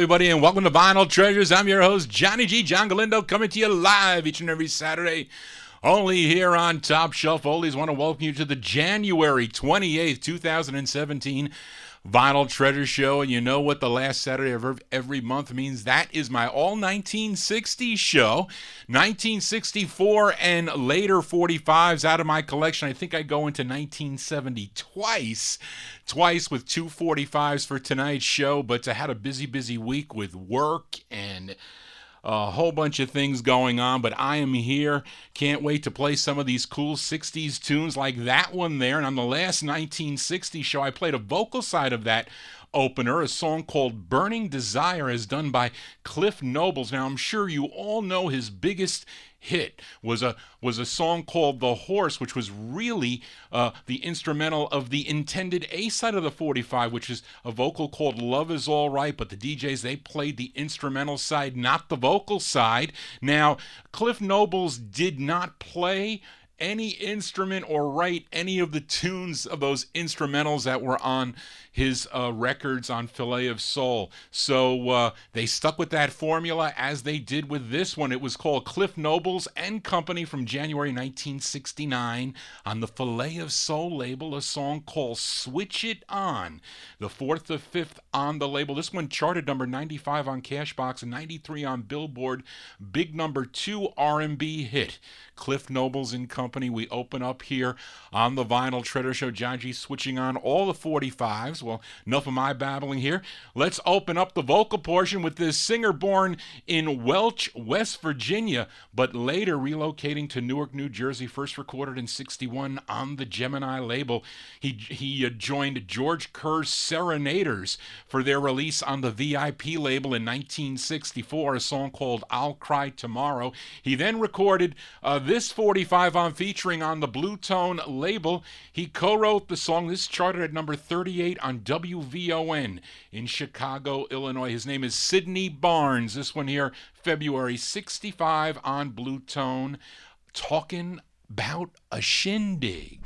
Everybody, and welcome to Vinyl Treasures. I'm your host, Johnny G. John Galindo, coming to you live each and every Saturday, only here on Top Shelf Oldies. Want to welcome you to the January 28th, 2017 Vinyl Treasure Show. And you know what the last Saturday of every month means? That is my all 1960 show. 1964 and later 45s out of my collection. I think I go into 1970 twice. Twice with two 45s for tonight's show, but I had a busy, busy week with work and a whole bunch of things going on, but I am here. Can't wait to play some of these cool 60s tunes like that one there. And on the last 1960 show, I played a vocal side of that opener, a song called Burning Desire, as done by Cliff Nobles. Now, I'm sure you all know his biggest hit was a was a song called The Horse, which was really uh, the instrumental of the intended A side of the 45, which is a vocal called Love Is All Right. But the DJs they played the instrumental side, not the vocal side. Now, Cliff Nobles did not play any instrument or write any of the tunes of those instrumentals that were on his uh, records on Phil-L.A. of Soul. So uh, they stuck with that formula as they did with this one. It was called Cliff Nobles and Company from January 1969 on the Phil-L.A. of Soul label, a song called Switch It On, the fourth or fifth on the label. This one charted number 95 on Cashbox and 93 on Billboard. Big number two R&B hit. Cliff Nobles and Company. We open up here on the Vinyl Treasure Show. G switching on all the 45s. Well, enough of my babbling here. Let's open up the vocal portion with this singer born in Welch, West Virginia, but later relocating to Newark, New Jersey. First recorded in 61 on the Gemini label. He, he uh, joined George Kerr's Serenaders for their release on the VIP label in 1964, a song called I'll Cry Tomorrow. He then recorded uh, this 45 on featuring on the Blue Tone label. He co wrote the song. This charted at number 38 on on WVON in Chicago, Illinois. His name is Sidney Barnes. This one here, February 65 on Blue Tone, talking about a shindig.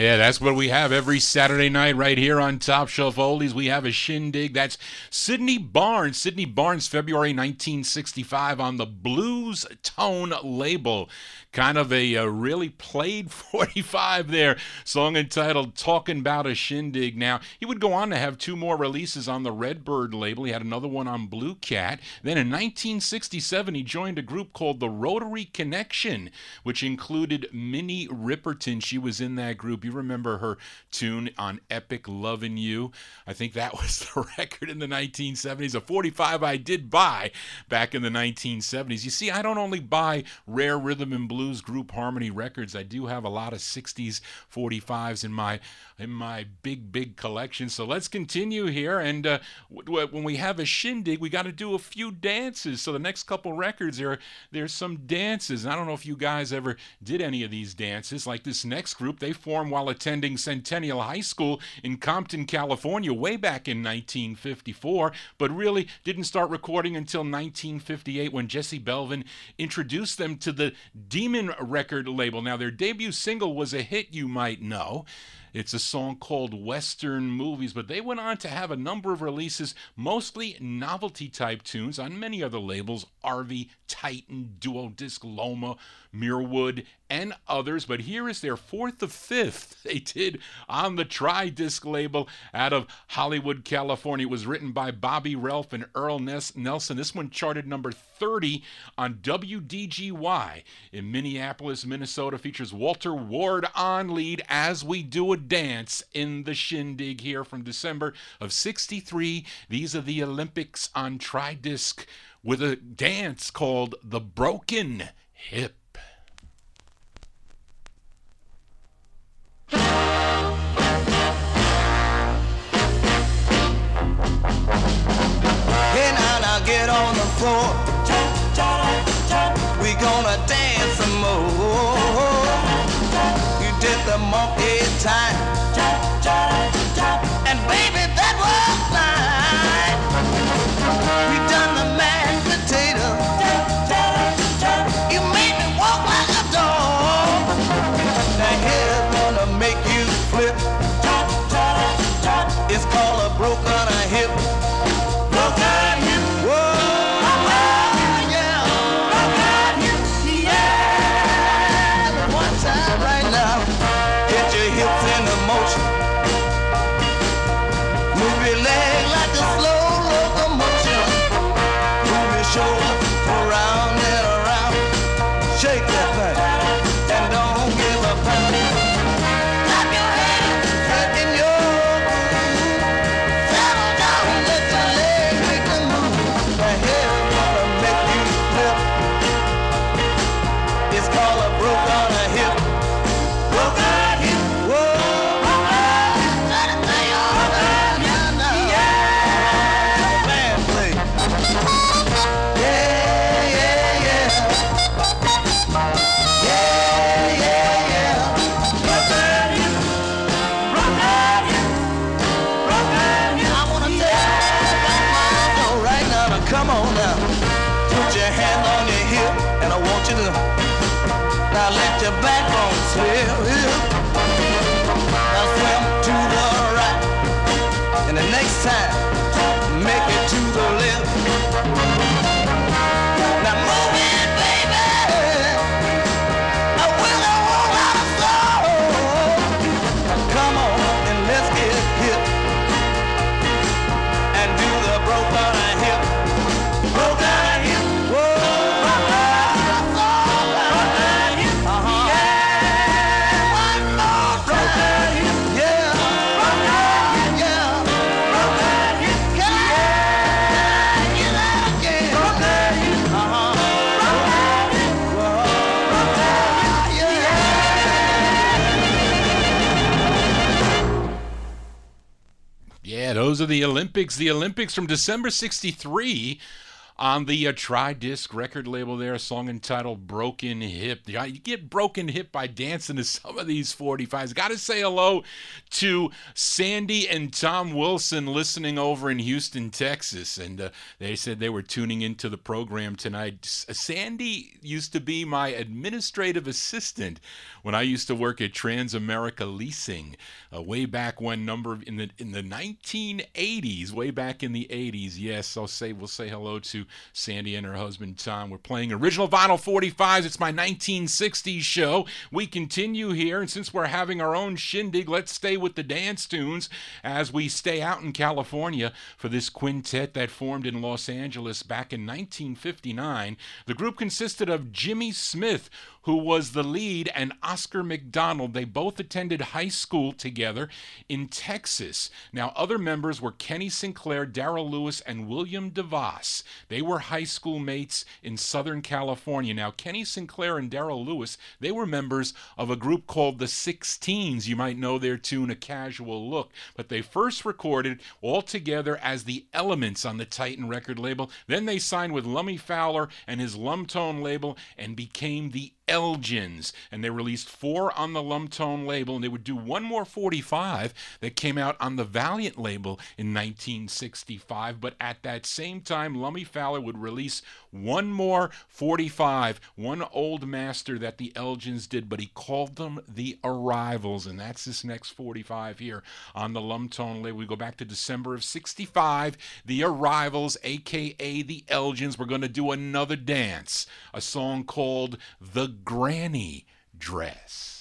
Yeah, that's what we have every Saturday night right here on Top Shelf Oldies. We have a shindig. That's Sidney Barnes. Sidney Barnes, February 1965 on the Blues Tone label. Kind of a, a really played 45 there. Song entitled Talking About a Shindig. Now, he would go on to have two more releases on the Redbird label. He had another one on Blue Cat. Then in 1967, he joined a group called the Rotary Connection, which included Minnie Riperton. She was in that group. You remember her tune on Epic Lovin' You? I think that was the record in the 1970s. A 45 I did buy back in the 1970s. You see, I don't only buy rare rhythm and blues group harmony records. I do have a lot of 60s 45s in my in my big big collection. So let's continue here and uh, when we have a shindig, we got to do a few dances. So the next couple records there there's some dances. And I don't know if you guys ever did any of these dances. Like this next group, they formed while attending Centennial High School in Compton, California, way back in 1954, but really didn't start recording until 1958 when Jesse Belvin introduced them to the Demon record label. Now, their debut single was a hit, you might know. It's a song called Western Movies, but they went on to have a number of releases, mostly novelty type tunes on many other labels Arvee, Titan, Duo Disc, Loma, Mirwood, and others. But here is their fourth of fifth they did on the Tri Disc label out of Hollywood, California. It was written by Bobby Relf and Earl Nelson. This one charted number 30 on WDGY in Minneapolis, Minnesota. Features Walter Ward on lead as we do dance in the shindig here from December of 63. These are the Olympics on Tri Disc with a dance called the Broken Hip. Hey now, now get on the floor. We gonna dance some more. You did the monkey time. And baby, Are the Olympics. The Olympics from December 63 on the uh, Tri Disc record label there, a song entitled Broken Hip. You get broken hip by dancing to some of these 45s. Got to say hello to Sandy and Tom Wilson listening over in Houston, Texas. And uh, they said they were tuning into the program tonight. Sandy used to be my administrative assistant when I used to work at Transamerica Leasing uh, way back when number in the in the 1980s, way back in the 80s. Yes, I'll say we'll say hello to Sandy and her husband Tom. We're playing original vinyl 45s. It's my 1960s show. We continue here, and since we're having our own shindig, let's stay with the dance tunes as we stay out in California for this quintet that formed in Los Angeles back in 1959. The group consisted of Jimmy Smith, who was the lead, and Oscar McDonald. They both attended high school together in Texas. Now, other members were Kenny Sinclair, Daryl Lewis, and William DeVos. They were high school mates in Southern California. Now, Kenny Sinclair and Daryl Lewis, they were members of a group called the Sixteens. You might know their tune, A Casual Look. But they first recorded all together as the Elements on the Titan record label. Then they signed with Lummie Fowler and his Lummtone label and became the Elgins, and they released four on the Lummtone label, and they would do one more 45 that came out on the Valiant label in 1965. But at that same time, Lummie Fowler would release one more 45, one old master that the Elgins did, but he called them the Arrivals, and that's this next 45 here on the Lummtone label. We go back to December of 65, the Arrivals, aka the Elgins. We're going to do another dance, a song called The granny dress.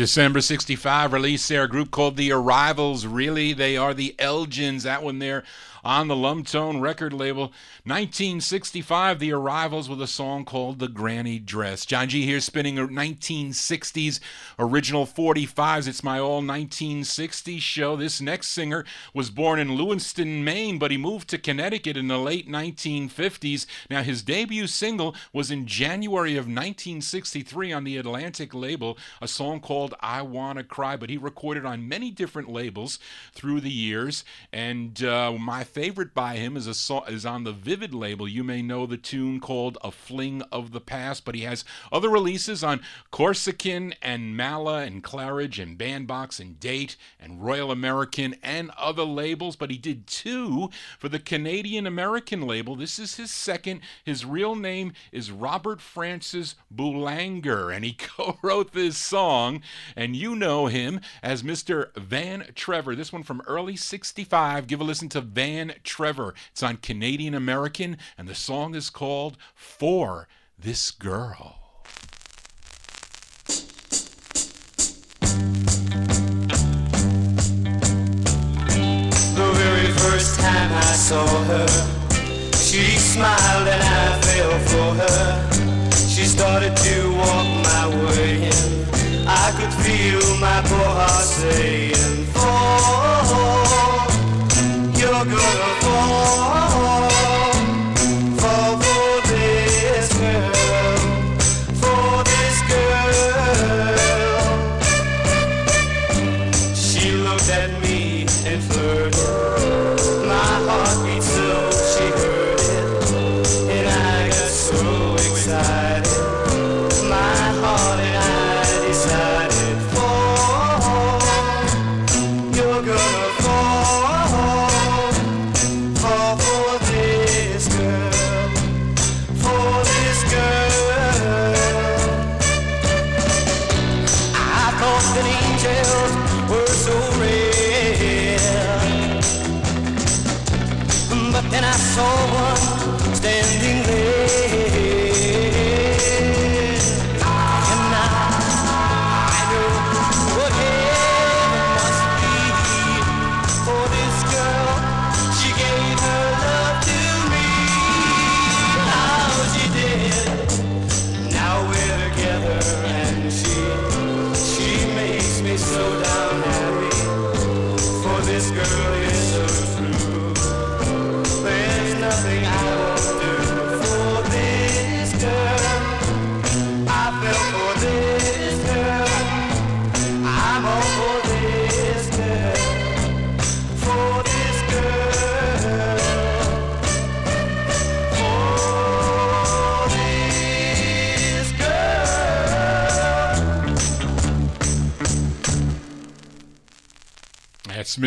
December 65 release their group called The Arrivals. Really, they are the Elgins. That one there on the Lummtone record label. 1965, The Arrivals with a song called The Granny Dress. John G here spinning 1960s original 45s. It's my all 1960s show. This next singer was born in Lewiston, Maine, but he moved to Connecticut in the late 1950s. Now, his debut single was in January of 1963 on the Atlantic label, a song called I Wanna Cry, but he recorded on many different labels through the years. And uh, my favorite by him is a song is on the Vivid label. You may know the tune called "A Fling of the Past," but he has other releases on Corsican and Mala and Claridge and Bandbox and Date and Royal American and other labels. But he did two for the Canadian American label. This is his second. His real name is Robert Francis Boulanger, and he co-wrote this song. And you know him as Mr. Van Trevor. This one from early '65. Give a listen to Van. Trevor. It's on Canadian American, and the song is called For This Girl. The very first time I saw her, she smiled and I fell for her. She started to walk my way and I could feel my poor heart saying,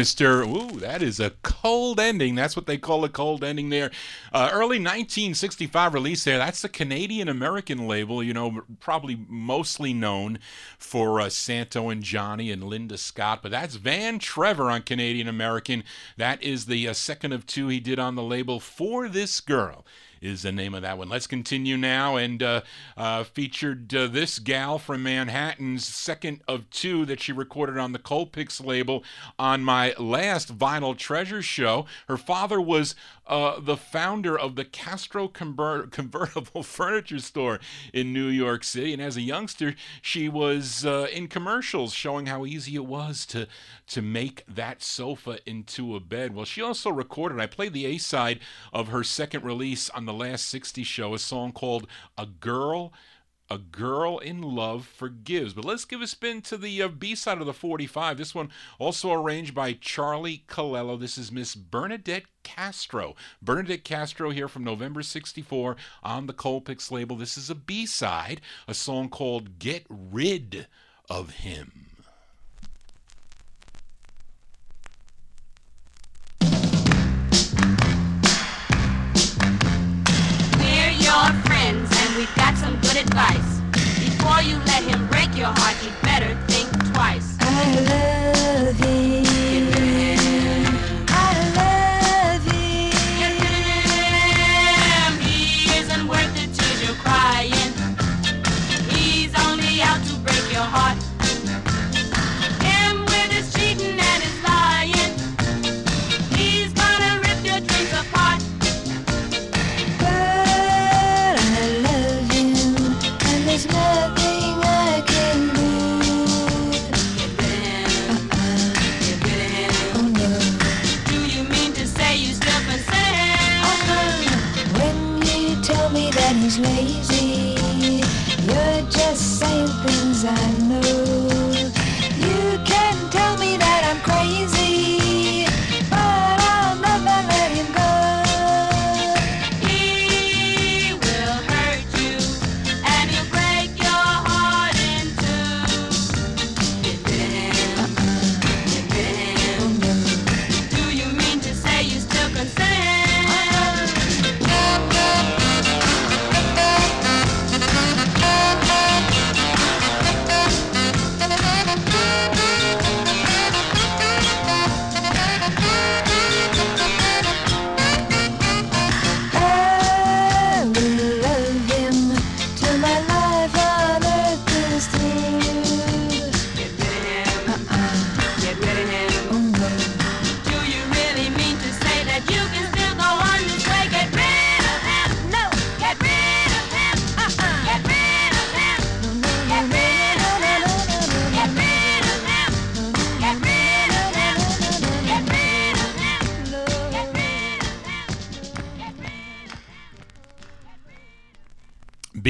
Mr. Ooh, that is a cold ending. That's what they call a cold ending there. Uh, early 1965 release there. That's the Canadian American label, you know, probably mostly known for uh, Santo and Johnny and Linda Scott. But that's Van Trevor on Canadian American. That is the uh, second of two he did on the label for this girl is the name of that one. Let's continue now and uh, uh, featured uh, this gal from Manhattan's second of two that she recorded on the Colpix label on my last Vinyl Treasure show. Her father was uh, the founder of the Castro conver- convertible furniture store in New York City, and as a youngster, she was uh, in commercials showing how easy it was to to make that sofa into a bed. Well, she also recorded. I played the A side of her second release on the last 60 show, a song called "A Girl." A Girl in Love Forgives. But let's give a spin to the uh, B side of the 45. This one also arranged by Charlie Calello. This is Miss Bernadette Castro. Bernadette Castro here from November 64 on the Colpix label. This is a B side, a song called Get Rid of Him. We're your friends we've got some good advice. Before you let him break your heart, you'd better think twice. I love him.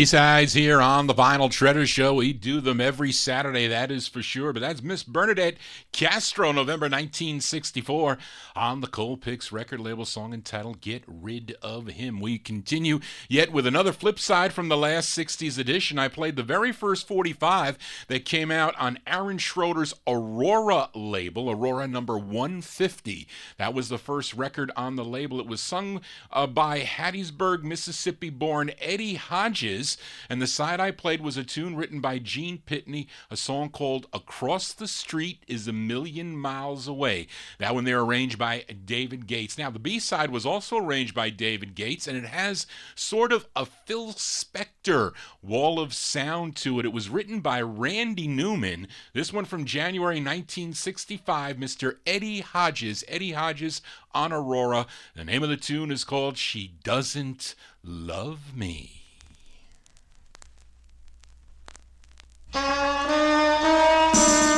B-sides here on the Vinyl Treasure Show. We do them every Saturday, that is for sure. But that's Miss Bernadette Castro, November 1964, on the Colpix record label song entitled Get Rid of Him. We continue yet with another flip side from the last 60s edition. I played the very first 45 that came out on Aaron Schroeder's Aurora label, Aurora number 150. That was the first record on the label. It was sung uh, by Hattiesburg, Mississippi born Eddie Hodges. And the side I played was a tune written by Gene Pitney, a song called Across the Street is a Million Miles Away. That one there arranged by David Gates. Now, the B side was also arranged by David Gates, and it has sort of a Phil Spector wall of sound to it. It was written by Randy Newman. This one from January 1965, Mr. Eddie Hodges. Eddie Hodges on Aurora. The name of the tune is called She Doesn't Love Me.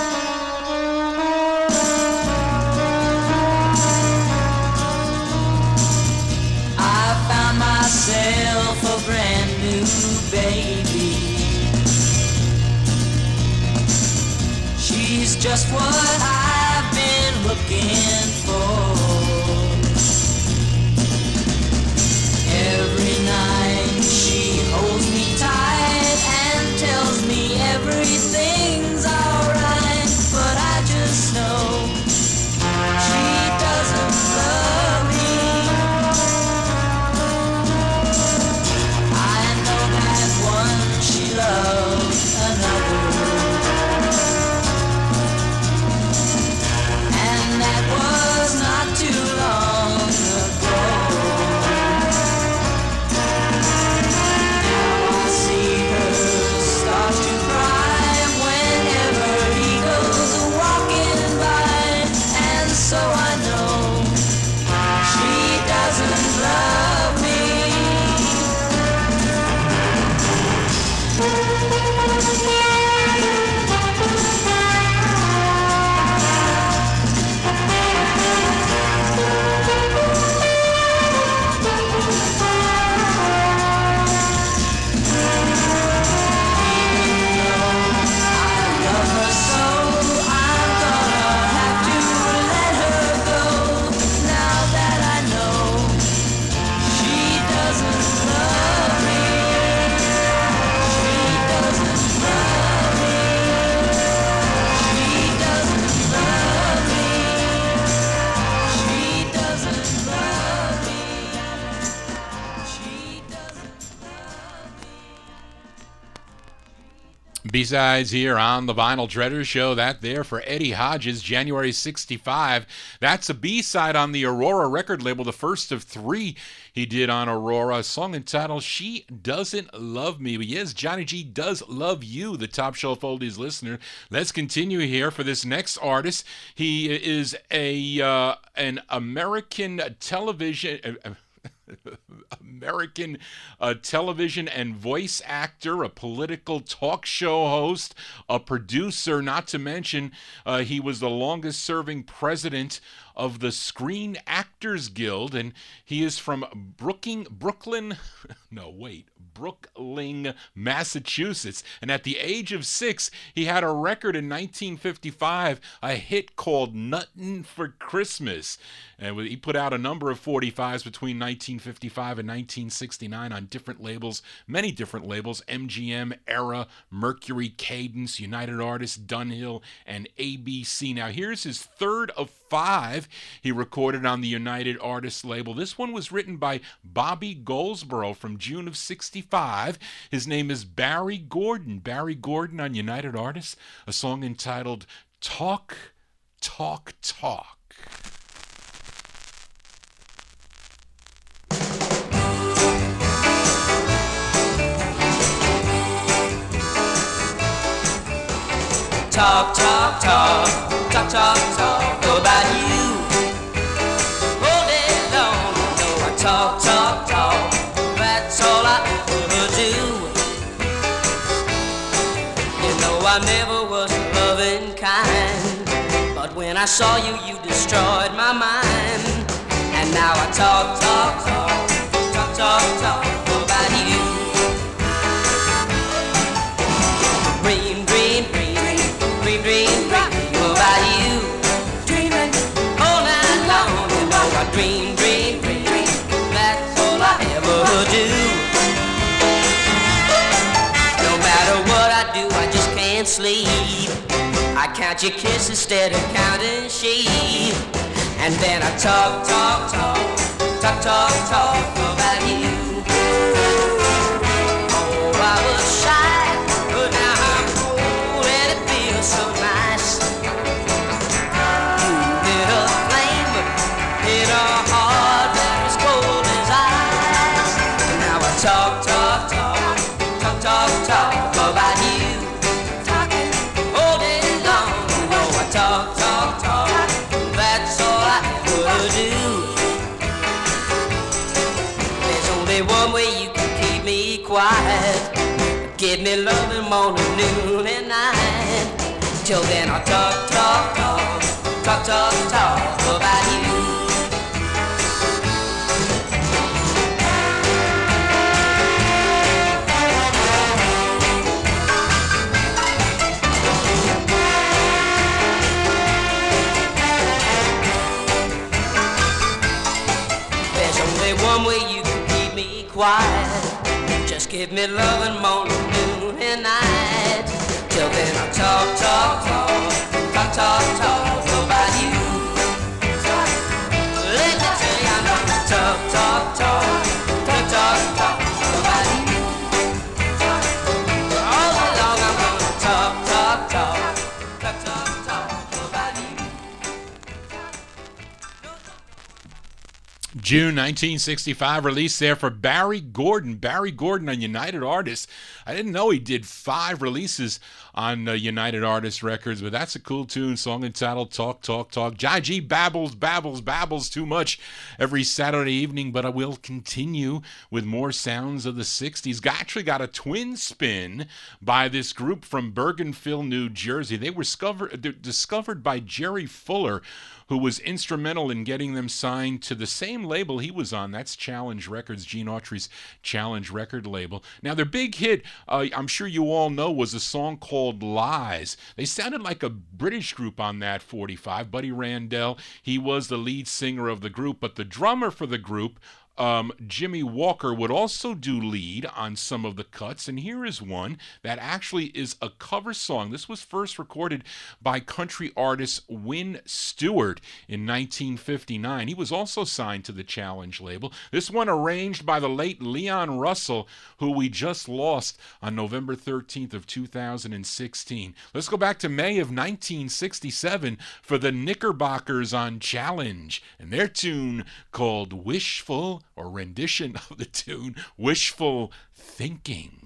just what I've been looking B-sides here on the Vinyl Treasure Show. That there for Eddie Hodges, January 65. That's a B-side on the Aurora record label, the first of three he did on Aurora. A song entitled She Doesn't Love Me. But yes, Johnny G does love you, the Top Shelf Oldies listener. Let's continue here for this next artist. He is a uh, an American television... uh, American uh, television and voice actor, a political talk show host, a producer, not to mention uh, he was the longest serving president of the Screen Actors Guild, and he is from Brooking, Brooklyn. No, wait, Brookline, Massachusetts. And at the age of six, he had a record in 1955, a hit called Nuttin' for Christmas. And he put out a number of 45s between 1955 and 1969 on different labels, many different labels MGM, Era, Mercury, Cadence, United Artists, Dunhill, and ABC. Now, here's his third of five he recorded on the United Artists label. This one was written by Bobby Goldsboro from June of 65. His name is Barry Gordon. Barry Gordon on United Artists, a song entitled Talk, Talk, Talk. Talk, talk, talk, talk, talk, talk about you. All day long, know I talk, talk, talk. That's all I ever do. You know I never was loving kind, but when I saw you, you destroyed my mind. And now I talk, talk, talk, talk, talk, talk count your kisses instead of counting sheep. And then I talk, talk, talk, talk, talk, talk about you. Me loving morning, noon, and night. Till then I'll talk, talk, talk, talk, talk, talk about you. There's only one way you can keep me quiet. Just give me loving morning, noon, and night. Till then I'll talk, talk, talk, talk, talk, talk about you. Let me tell you, I know to talk, talk, talk, talk, talk, June 1965 release there for Barry Gordon. Barry Gordon on United Artists. I didn't know he did five releases on uh, United Artists records, but that's a cool tune. Song entitled Talk, Talk, Talk. Jai G babbles, babbles, babbles too much every Saturday evening, but I will continue with more sounds of the 60s. Got- Actually got a twin spin by this group from Bergenfield, New Jersey. They were discovered, discovered by Jerry Fuller, who was instrumental in getting them signed to the same label he was on. That's Challenge Records, Gene Autry's Challenge record label. Now, their big hit, uh, I'm sure you all know, was a song called Lies. They sounded like a British group on that 45. Buddy Randell, he was the lead singer of the group, but the drummer for the group, um, Jimmy Walker would also do lead on some of the cuts, and here is one that actually is a cover song. This was first recorded by country artist Wynn Stewart in 1959. He was also signed to the Challenge label. This one arranged by the late Leon Russell, who we just lost on November 13th of 2016. Let's go back to May of 1967 for the Knickerbockers on Challenge and their tune called Wishful or rendition of the tune Wishful Thinking.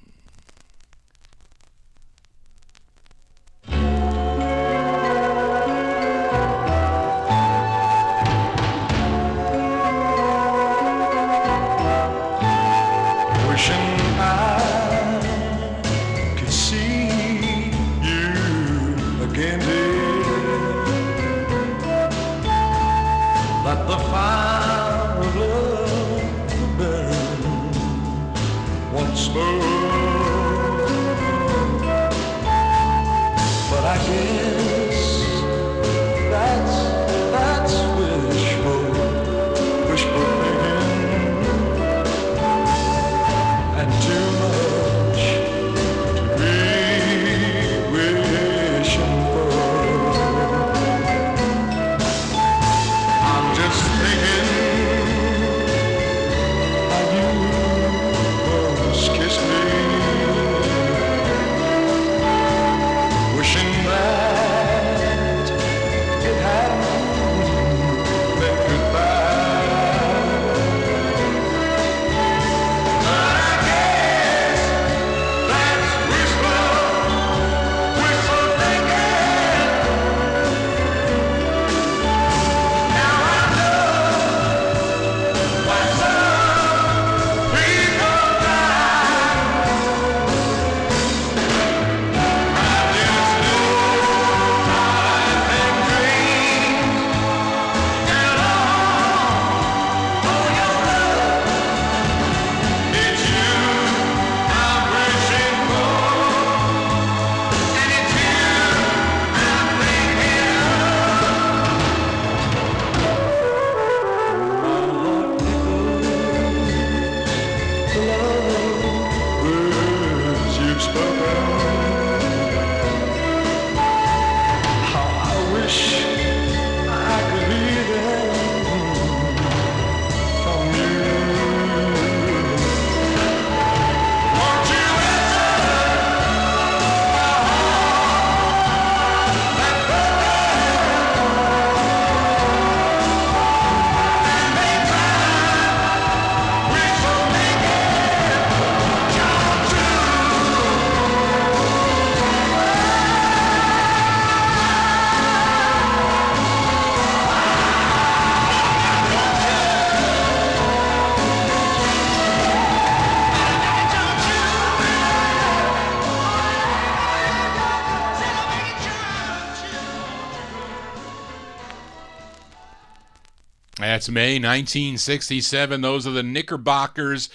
That's May 1967. Those are the Knickerbockers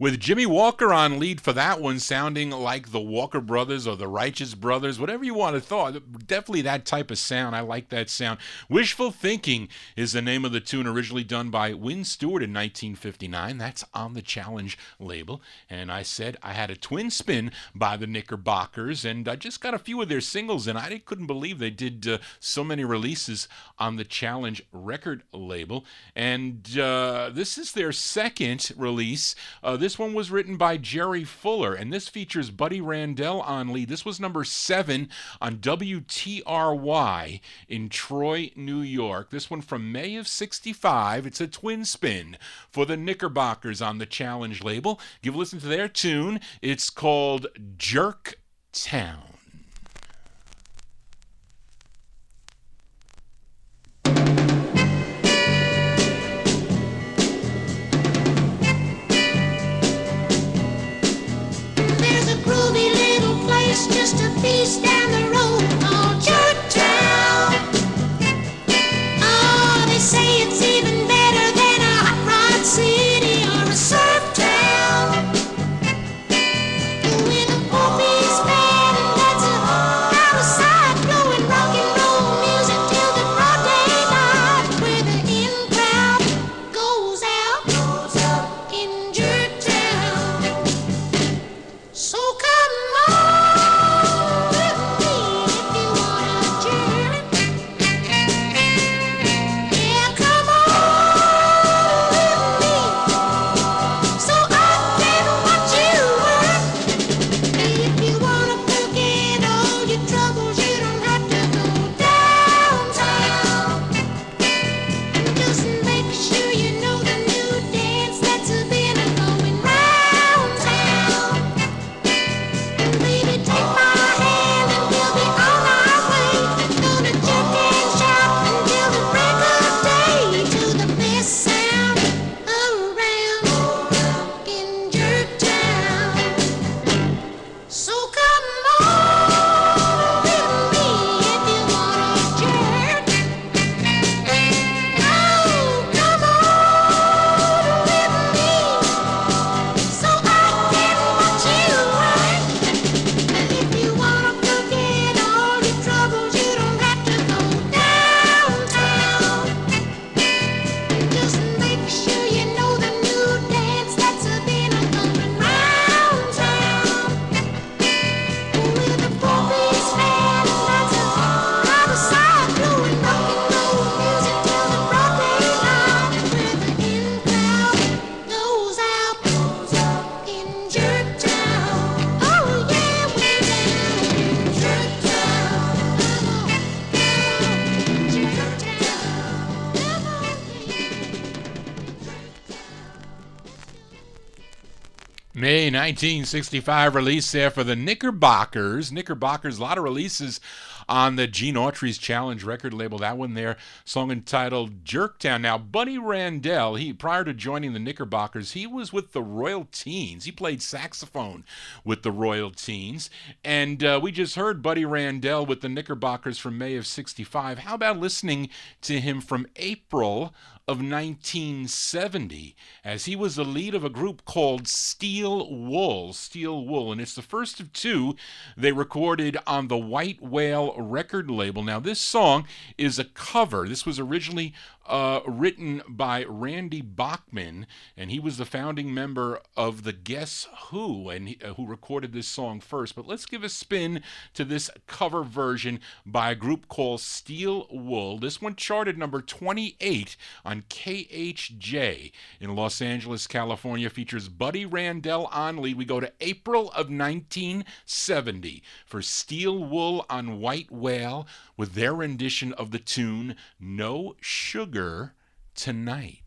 with Jimmy Walker on lead for that one, sounding like the Walker Brothers or the Righteous Brothers, whatever you want to thought. Definitely that type of sound. I like that sound. Wishful Thinking is the name of the tune, originally done by Wynn Stewart in 1959. That's on the Challenge label. And I said I had a twin spin by the Knickerbockers, and I just got a few of their singles, and I couldn't believe they did uh, so many releases on the Challenge record label. And uh, this is their second release. Uh, this one was written by Jerry Fuller, and this features Buddy Randell on lead. This was number seven on WTRY in Troy, New York. This one from May of 65. It's a twin spin for the Knickerbockers on the Challenge label. Give a listen to their tune. It's called Jerk Town. Place just a piece down the road 1965 release there for the Knickerbockers. Knickerbockers, a lot of releases on the Gene Autry's Challenge record label. That one there, song entitled Jerktown. Now, Buddy Randell, he prior to joining the Knickerbockers, he was with the Royal Teens. He played saxophone with the Royal Teens. And uh, we just heard Buddy Randell with the Knickerbockers from May of 65. How about listening to him from April of 1970 as he was the lead of a group called Steel Wool. Steel Wool. And it's the first of two they recorded on the White Whale record label. Now, this song is a cover. This was originally uh, written by Randy Bachman, and he was the founding member of the Guess Who, and he, uh, who recorded this song first. But let's give a spin to this cover version by a group called Steel Wool. This one charted number 28 on KHJ in Los Angeles, California. Features Buddy Randell on lead. We go to April of 1970 for Steel Wool on White Whale with their rendition of the tune No Sugar Tonight.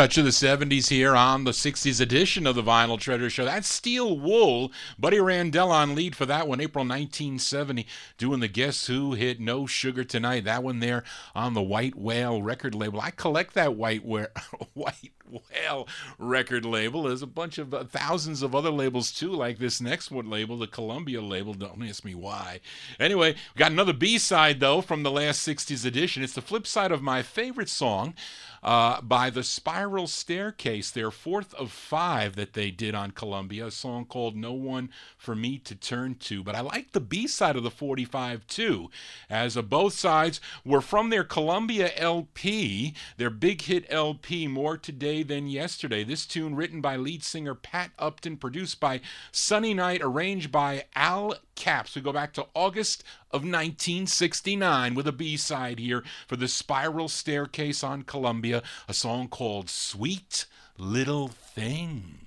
Touch of the 70s here on the 60s edition of the Vinyl Treasure Show. That's Steel Wool. Buddy Randell on lead for that one, April 1970, doing the Guess Who hit No Sugar Tonight. That one there on the White Whale record label. I collect that White Whale, White Whale record label. There's a bunch of uh, thousands of other labels too, like this next one label, the Columbia label. Don't ask me why. Anyway, we got another B side though from the last 60s edition. It's the flip side of my favorite song uh, by the Spiral Staircase, their fourth of five that they did on Columbia, a song called No One for Me to Turn to. But I like the B side of the 45 too, as uh, both sides were from their Columbia LP, their big hit LP, More Today Than Yesterday. This tune written by lead singer Pat Upton, produced by Sonny Knight, arranged by Al Capps. We go back to August of 1969 with a B side here for the Spiral Staircase on Columbia, a song called Sweet Little Thing.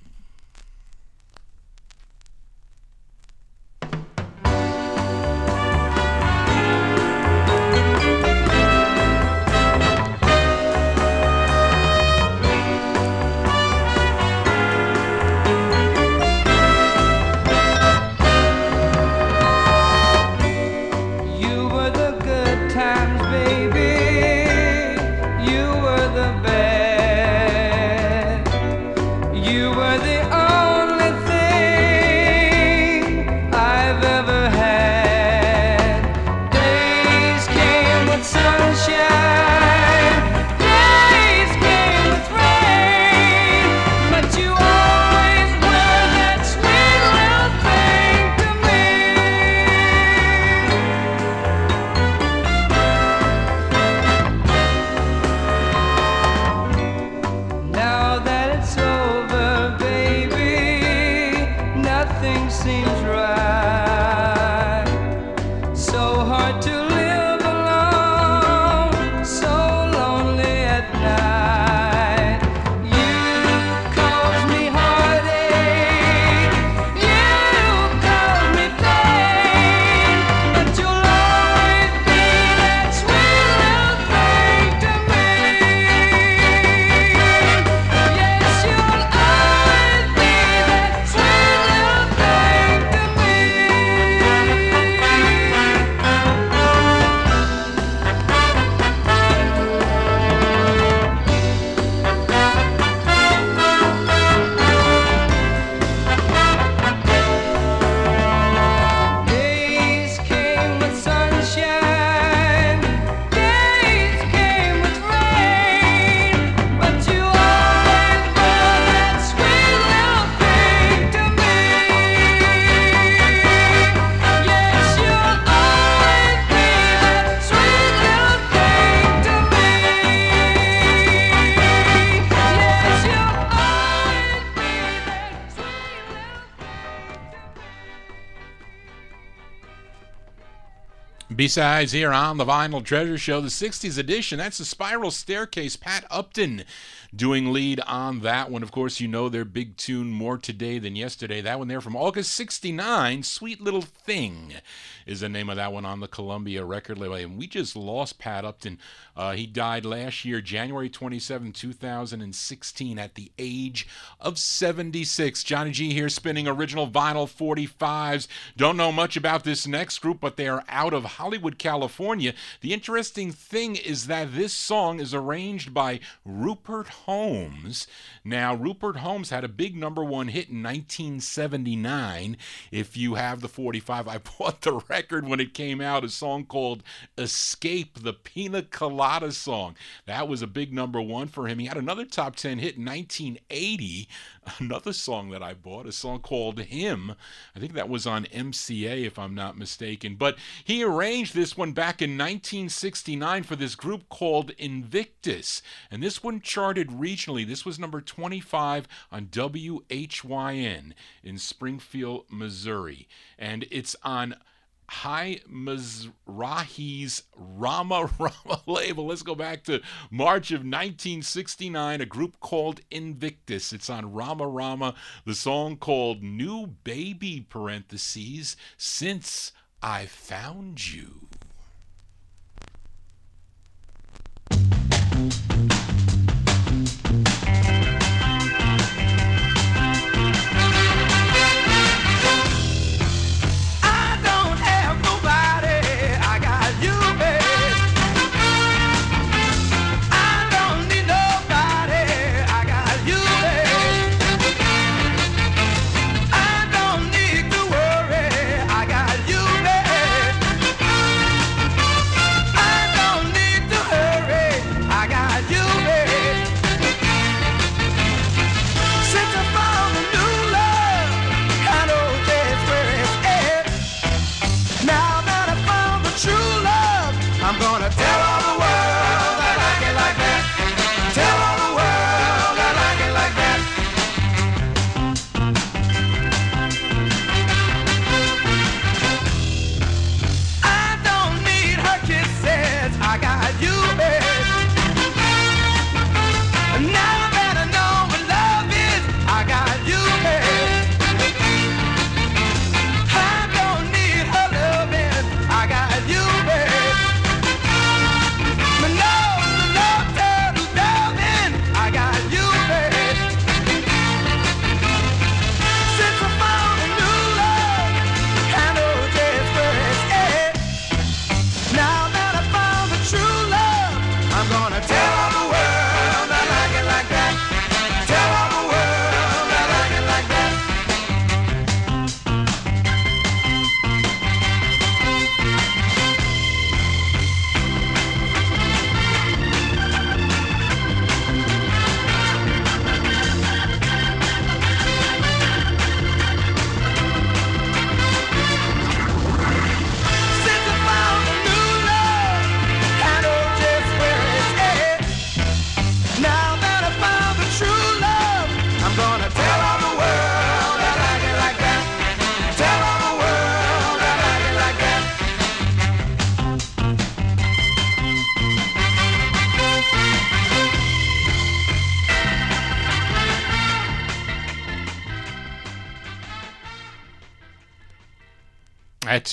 B-sides here on the Vinyl Treasure Show, the 60s edition. That's the Spiral Staircase. Pat Upton doing lead on that one. Of course, you know their big tune, More Today Than Yesterday. That one there from August 69, Sweet Little Thing is the name of that one on the Columbia record label. And we just lost Pat Upton. Uh, he died last year, January 27, 2016, at the age of 76. Johnny G here spinning original vinyl 45s. Don't know much about this next group, but they are out of Hollywood, California. The interesting thing is that this song is arranged by Rupert Holmes. Now, Rupert Holmes had a big number one hit in 1979. If you have the 45, I bought the record when it came out, a song called Escape, the Pina Colada song. That was a big number one for him. He had another top 10 hit in 1980, another song that I bought, a song called Him. I think that was on MCA, if I'm not mistaken. But he arranged this one back in 1969 for this group called Invictus. And this one charted regionally. This was number 25 on WHYN in Springfield, Missouri. And it's on Hy Mizrahi's Rama Rama label. Let's go back to March of 1969, a group called Invictus. It's on Rama Rama, the song called New Baby, parentheses, Since I Found You.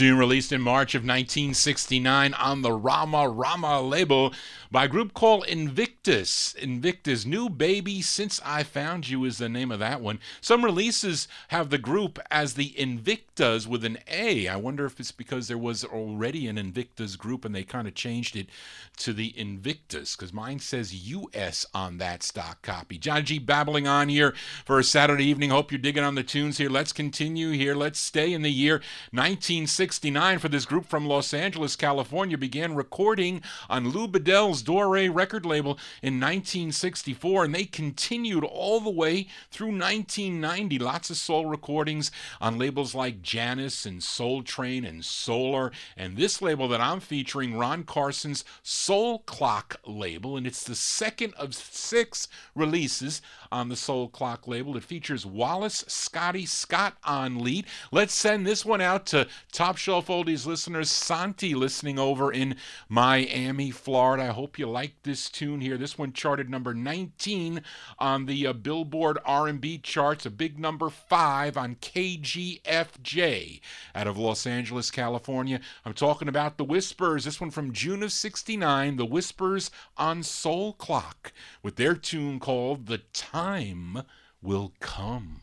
Tune released in March of 1969 on the Rama Rama label by a group called Invictus. Invictus, New Baby Since I Found You is the name of that one. Some releases have the group as the Invictas with an A. I wonder if it's because there was already an Invictus group and they kind of changed it to the Invictus because mine says US on that stock copy. John G babbling on here for a Saturday evening. Hope you're digging on the tunes here. Let's continue here. Let's stay in the year 1969 for this group from Los Angeles, California. Began recording on Lew Bedell's Beatles' Dore record label in 1964, and they continued all the way through 1990. Lots of soul recordings on labels like Janus and Soul Train and Solar, and this label that I'm featuring, Ron Carson's Soul Clock label, and it's the second of six releases on the Soul Clock label. It features Wallace Scotty Scott on lead. Let's send this one out to Top Shelf Oldies listeners. Santi listening over in Miami, Florida. I hope you like this tune here. This one charted number 19 on the uh, Billboard R&B charts, a big number 5 on KGFJ out of Los Angeles, California. I'm talking about The Whispers. This one from June of 69, The Whispers on Soul Clock with their tune called The Time Time will Come.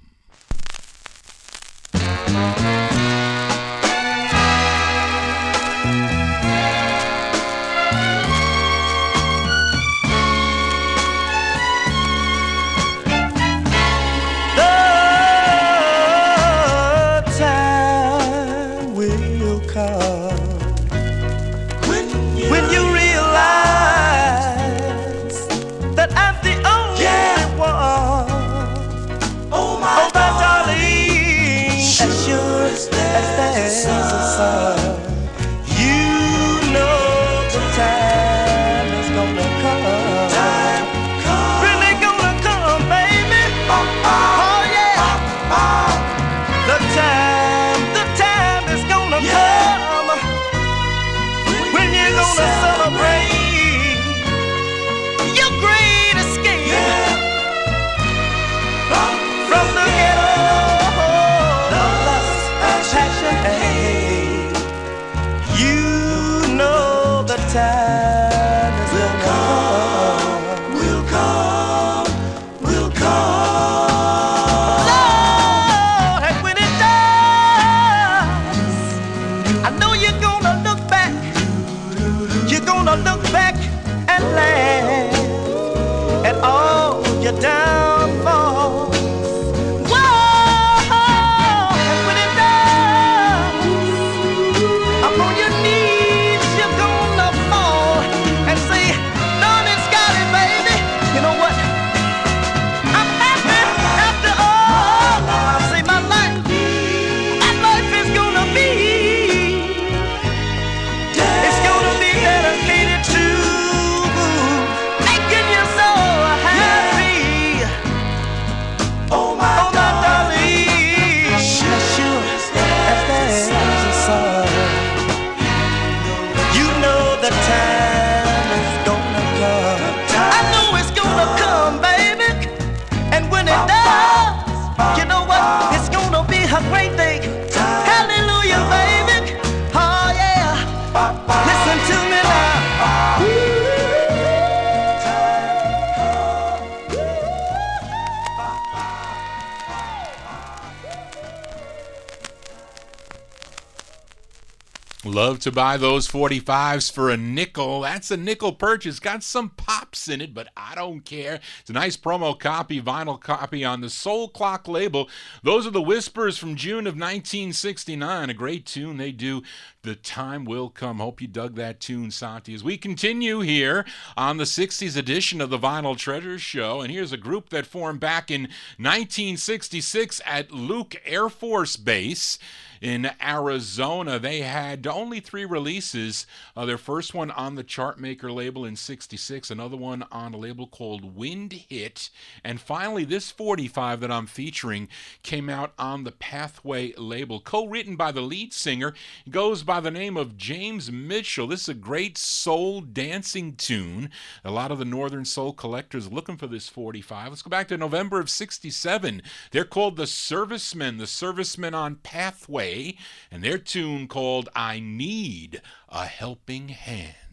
To buy those 45s for a nickel. That's a nickel purchase. Got some pops in it, but I don't care. It's a nice promo copy, vinyl copy on the Soul Clock label. Those are the Whispers from June of 1969. A great tune they do. The time will come. Hope you dug that tune, Santi. As we continue here on the 60s edition of the Vinyl Treasure Show, and here's a group that formed back in 1966 at Luke Air Force Base in Arizona. They had only three releases. Uh, their first one on the Chartmaker label in 66, another one on a label called Wind Hit, and finally this 45 that I'm featuring came out on the Pathway label, co-written by the lead singer. Goes by the name of James Mitchell. This is a great soul dancing tune. A lot of the Northern Soul collectors looking for this 45. Let's go back to November of 67. They're called the Servicemen, the Servicemen on Pathway, and their tune called I Need a Helping Hand.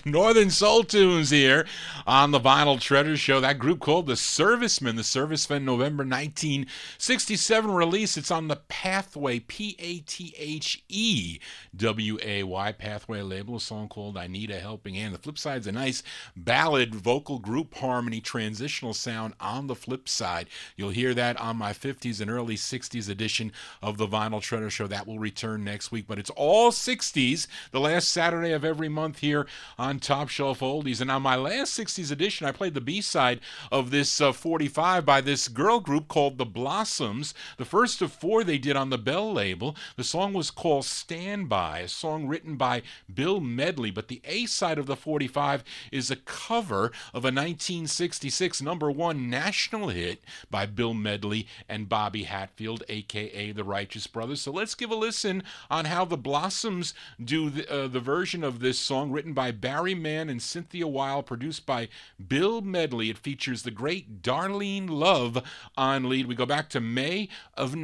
Northern Soul Tunes here on the Vinyl Treasure Show. That group called The Servicemen. The Servicemen, November 1967 release. It's on the Pathway, P A T H E W A Y, Pathway label. A song called I Need a Helping Hand. The flip side's a nice ballad, vocal group harmony, transitional sound on the flip side. You'll hear that on my 50s and early 60s edition of the Vinyl Treasure Show. That will return next week, but it's all 60s, the last Saturday of every month here on Top Shelf Oldies. And on my last 60s edition, I played the B side of this uh, 45 by this girl group called The Blossoms, the first of four they did on the Bell label. The song was called Stand By, a song written by Bill Medley, but the A side of the 45 is a cover of a 1966 number one national hit by Bill Medley and Bobby Hatfield, aka the Righteous Brothers. So let's give a listen on how the Blossoms do the, uh, the version of this song written by Barry Mann and Cynthia Weil, produced by Bill Medley. It features the great Darlene Love on lead. We go back to May of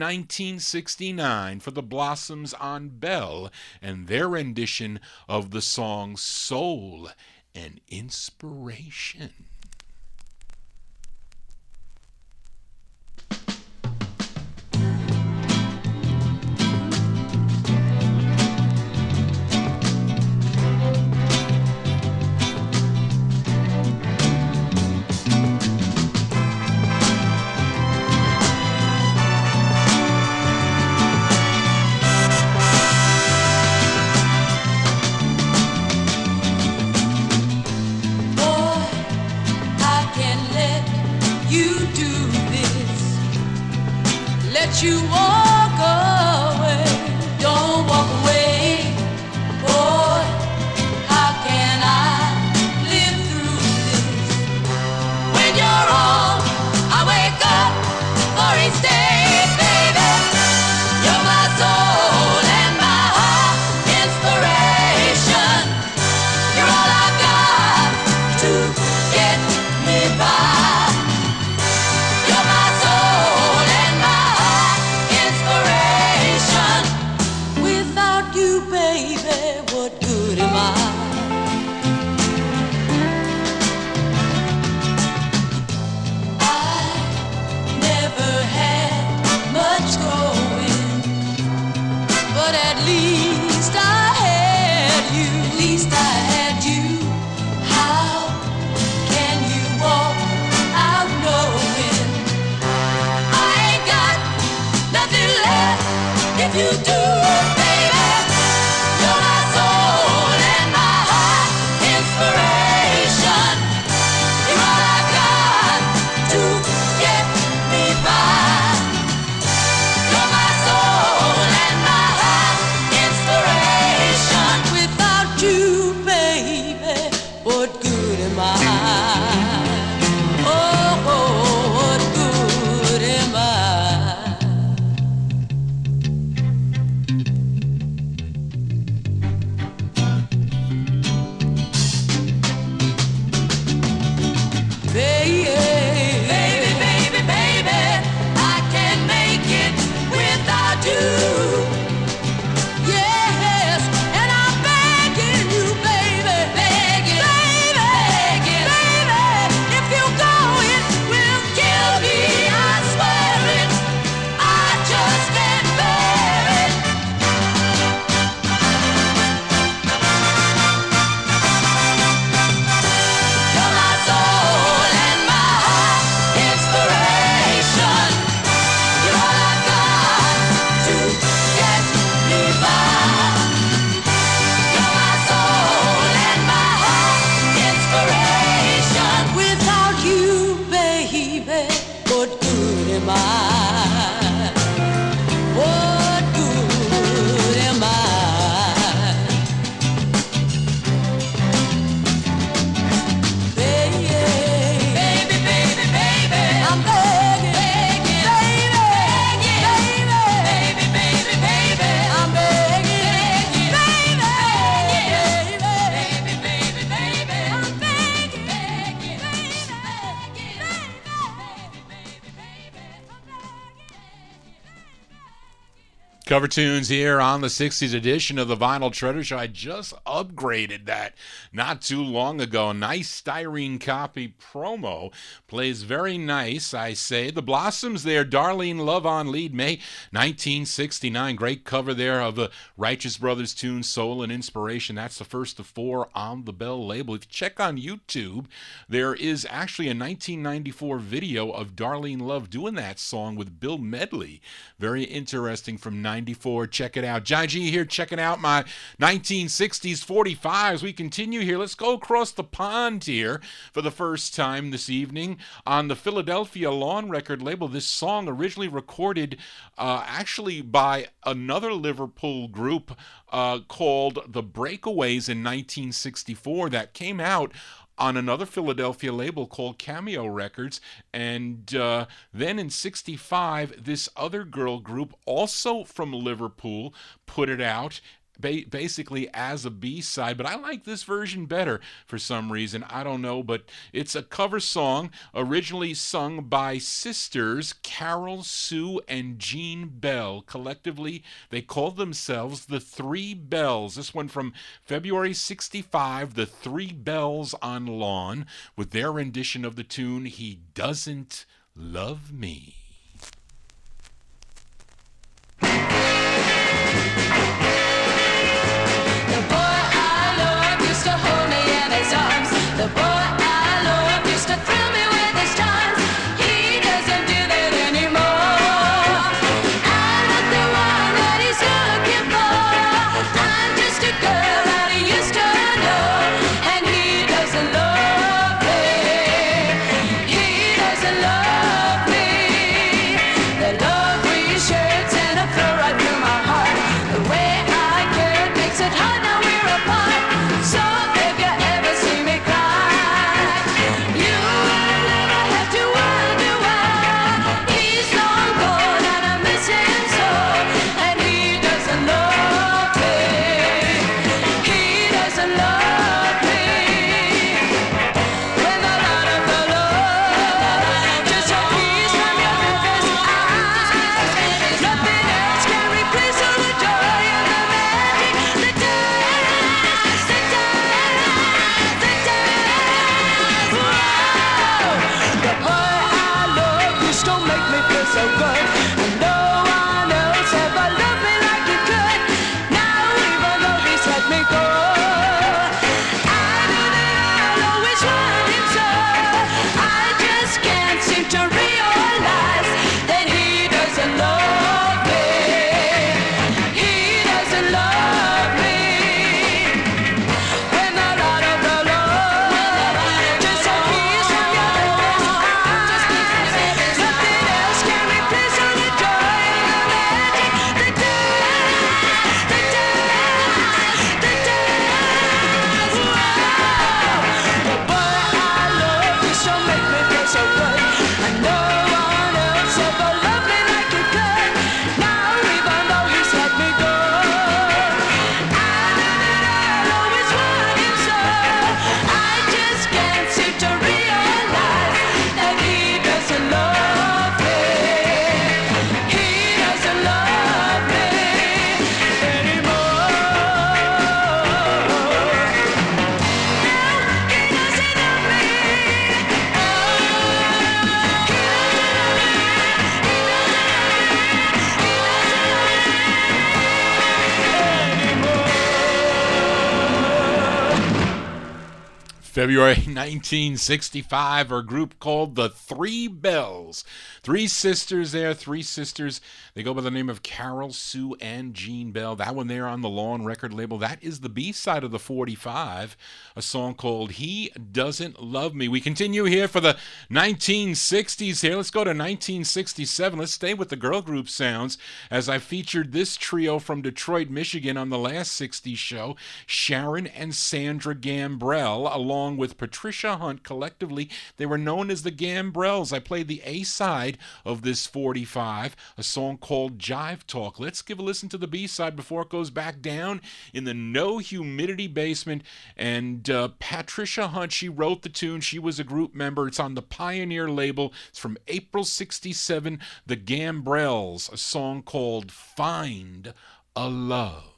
1969 for the Blossoms on Bell and their rendition of the song Soul and Inspiration. You walk Cover tunes here on the 60s edition of the Vinyl Treasure Show. I just upgraded that not too long ago. A nice styrene copy promo. Plays very nice, I say. The Blossoms there, Darlene Love on lead, May 1969. Great cover there of the Righteous Brothers tune, Soul and Inspiration. That's the first of four on the Bell label. If you check on YouTube, there is actually a 1994 video of Darlene Love doing that song with Bill Medley. Very interesting from 94. Check it out. John G here checking out my 1960s 45s. We continue here. Let's go across the pond here for the first time this evening on the Philadelphia Lawn Record label. This song originally recorded uh, actually by another Liverpool group uh, called The Breakaways in 1964 that came out on another Philadelphia label called Cameo Records. And uh, then in 65, this other girl group, also from Liverpool, put it out. Ba- basically as a b-side but i like this version better for some reason. I don't know but it's a cover song originally sung by sisters carol sue and jean bell. Collectively they called themselves the three bells. This one from february 65 the three bells on lawn with their rendition of the tune he doesn't love me February 1965, a group called the Three Bells. Three sisters there, three sisters. They go by the name of Carol, Sue, and Jean Bell. That one there on the Lawn record label. That is the B side of the 45, a song called He Doesn't Love Me. We continue here for the 1960s here. Let's go to 1967. Let's stay with the girl group sounds as I featured this trio from Detroit, Michigan on the last 60s show Sharon and Sandra Gambrell, along with Patricia Hunt. Collectively, they were known as the Gambrels. I played the A side of this 45, a song called Jive Talk. Let's give a listen to the B side before it goes back down in the no humidity basement. And uh, Patricia Hunt, she wrote the tune. She was a group member. It's on the Pioneer label. It's from April 67, The Gambrels, a song called Find a Love.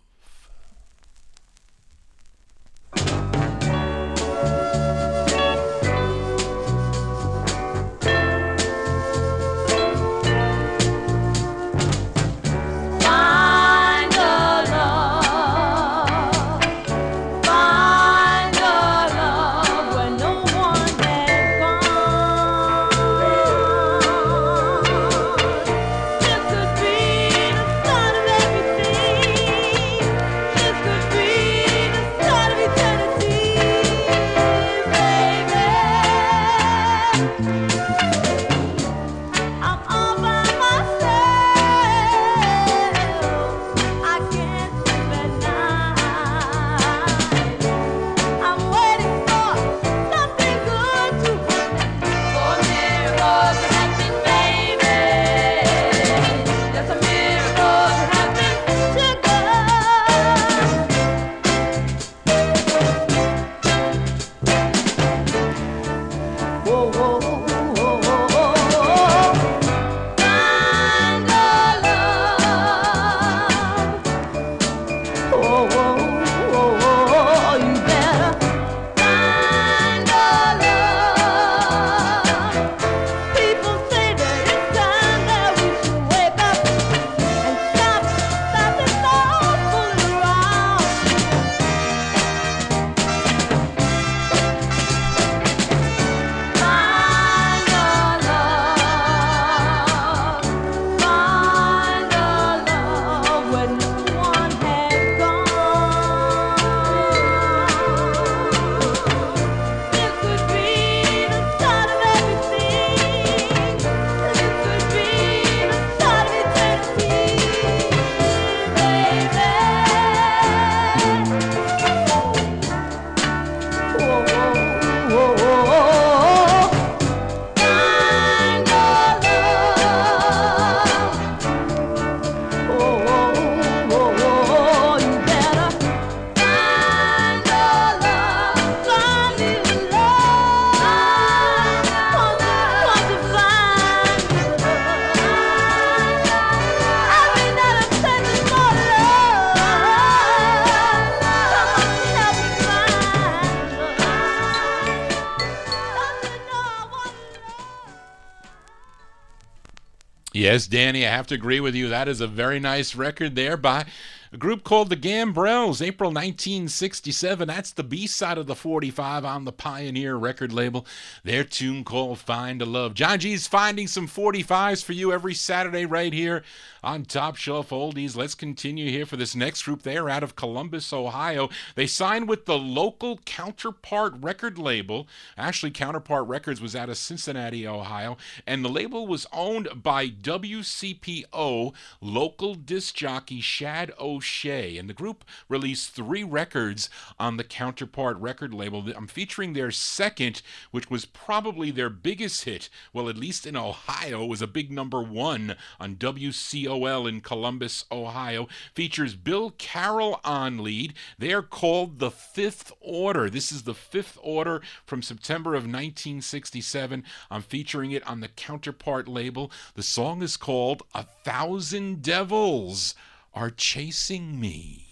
Yes, Danny, I have to agree with you. That is a very nice record there by a group called the Gambrels, April 1967. That's the B side of the 45 on the Pioneer record label. Their tune called Find a Love. John G's finding some 45s for you every Saturday right here on Top Shelf Oldies. Let's continue here for this next group. They are out of Columbus, Ohio. They signed with the local Counterpart record label. Actually, Counterpart Records was out of Cincinnati, Ohio, and the label was owned by WCPO local disc jockey Shad O'Shea. And the group released three records on the Counterpart record label. I'm featuring their second, which was probably their biggest hit. Well, at least in Ohio, was a big number one on WCOL in Columbus, Ohio. Features Bill Carroll on lead. They are called The Fifth Order. This is The Fifth Order from September of 1967. I'm featuring it on the Counterpart label. The song is called A Thousand Devils Are Chasing Me.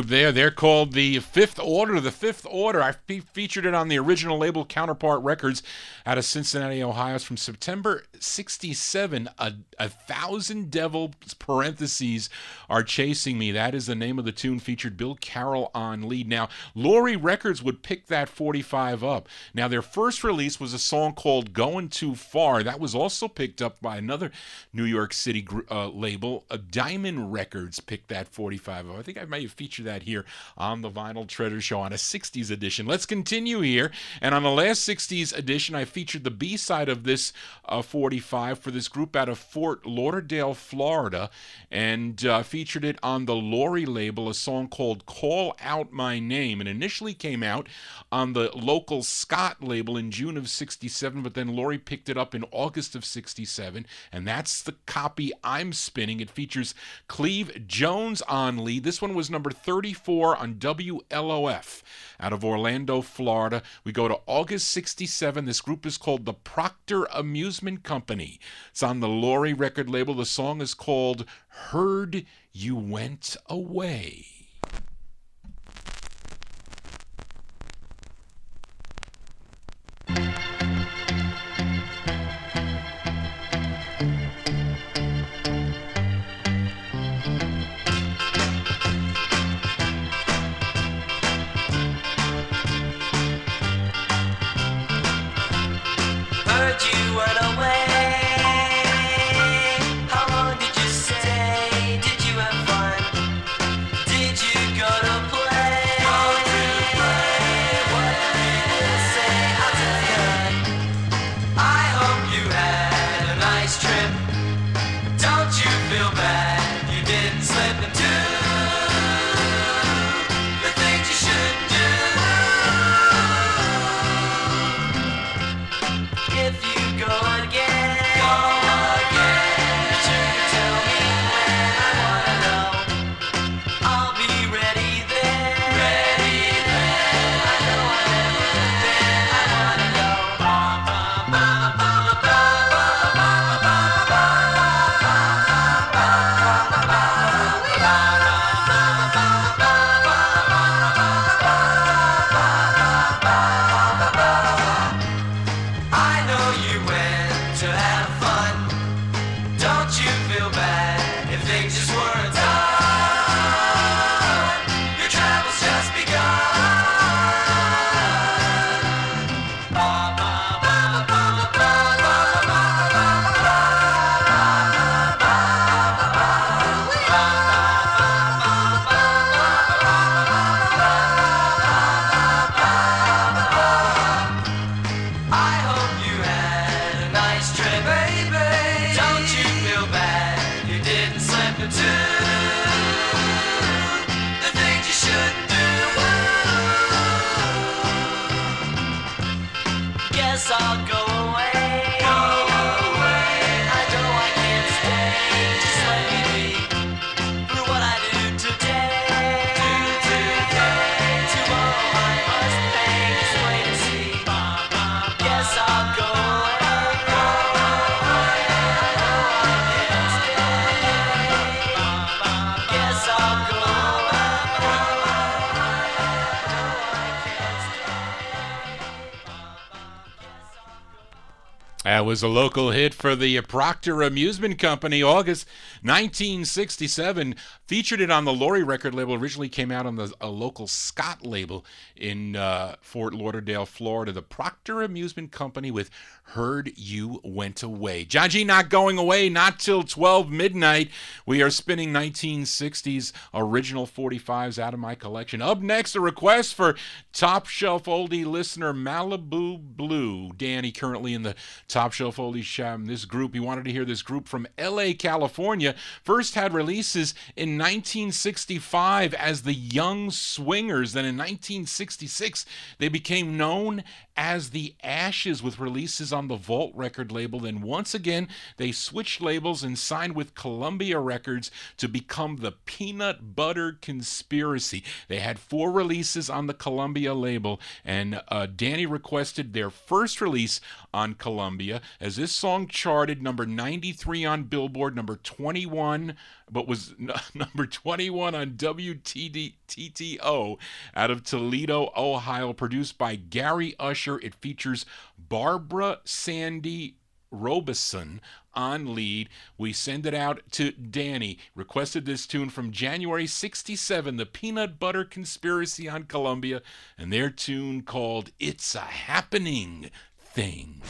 Group there, they're called the Fifth Order. The Fifth Order. I fe- featured it on the original label Counterpart Records out of Cincinnati, Ohio. It's from September 67. A, a thousand devils, parentheses, are chasing me. That is the name of the tune. Featured Bill Carroll on lead. Now, Laurie Records would pick that 45 up. Now, their first release was a song called Going Too Far. That was also picked up by another New York City gr- uh, label. Uh, Diamond Records picked that 45 up. I think I may have featured that here on the Vinyl Treasure Show on a 60s edition. Let's continue here. And on the last 60s edition, I featured the B side of this uh, 45 for this group out of Fort Lauderdale, Florida, and uh, featured it on the Laurie label, a song called Call Out My Name. And initially came out on the local Scott label in June of 67, but then Laurie picked it up in August of 67, and that's the copy I'm spinning. It features Cleve Jones on lead. This one was number 34 on WLOF out of Orlando, Florida. We go to August 67. This group is called the Proctor Amusement Company. It's on the Laurie record label. The song is called Heard You Went Away. Was a local hit for the Proctor Amusement Company, August 1967. Featured it on the Laurie record label. Originally came out on the a local Scott label in uh, Fort Lauderdale, Florida. The Proctor Amusement Company with "Heard You Went Away." John G. not going away, not till 12 midnight. We are spinning 1960s original 45s out of my collection. Up next, a request for top shelf oldie listener Malibu Blue. Danny currently in the top shelf oldie sham. This group, he wanted to hear this group from L.A., California. First had releases in 1965 as the Young Swingers. Then in 1966, they became known as the Ashes with releases on the Vault record label. Then once again, they switched labels and signed with Columbia Records to become the Peanut Butter Conspiracy. They had four releases on the Columbia label, and uh, Danny requested their first release on Columbia as this song charted number 93 on Billboard, number 21, but was n- number 21 on WTD TTO out of Toledo, Ohio, produced by Gary Usher. It features Barbara Sandy Robison on lead. We send it out to Danny. Requested this tune from January 67, the Peanut Butter Conspiracy on Columbia, and their tune called It's a Happening Thing.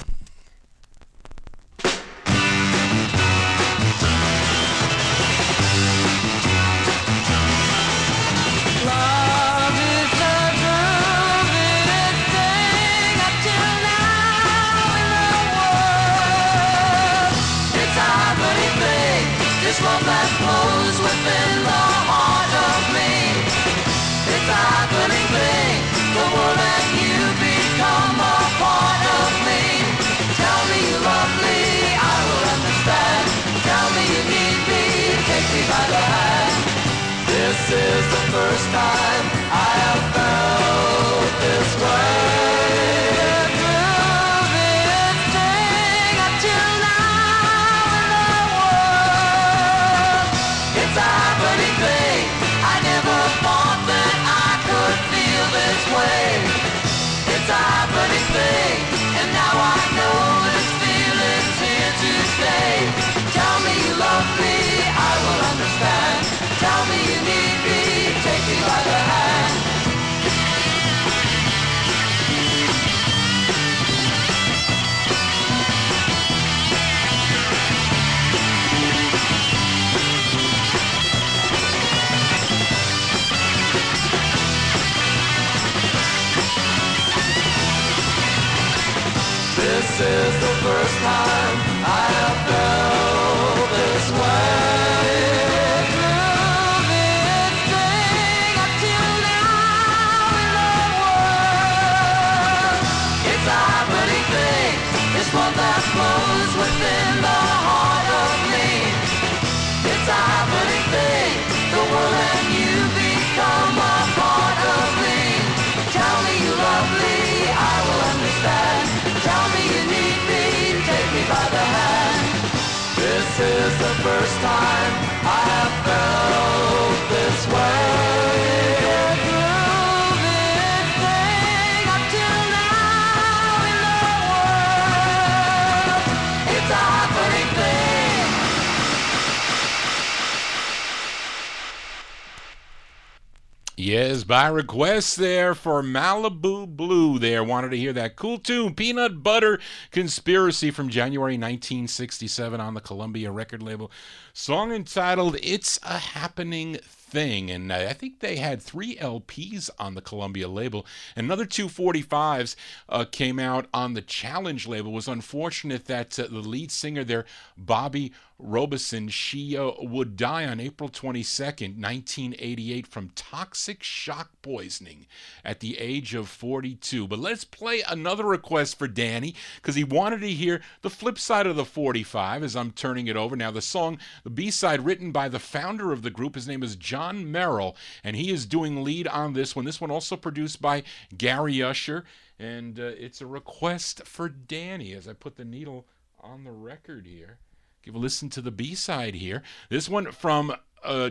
Yes, by request there for Malibu Blue. There wanted to hear that cool tune, Peanut Butter Conspiracy from January 1967 on the Columbia record label. Song entitled It's a Happening Thing. And I think they had three LPs on the Columbia label. Another two 45s uh, came out on the Challenge label. It was unfortunate that uh, the lead singer there, Bobby Robison, she uh, would die on April 22nd, 1988, from toxic shock poisoning at the age of 42. But let's play another request for Danny because he wanted to hear the flip side of the 45 as I'm turning it over. Now, the song, the B side written by the founder of the group, his name is John Merrill, and he is doing lead on this one. This one also produced by Gary Usher, and uh, it's a request for Danny as I put the needle on the record here give a listen to the B side here. This one from uh,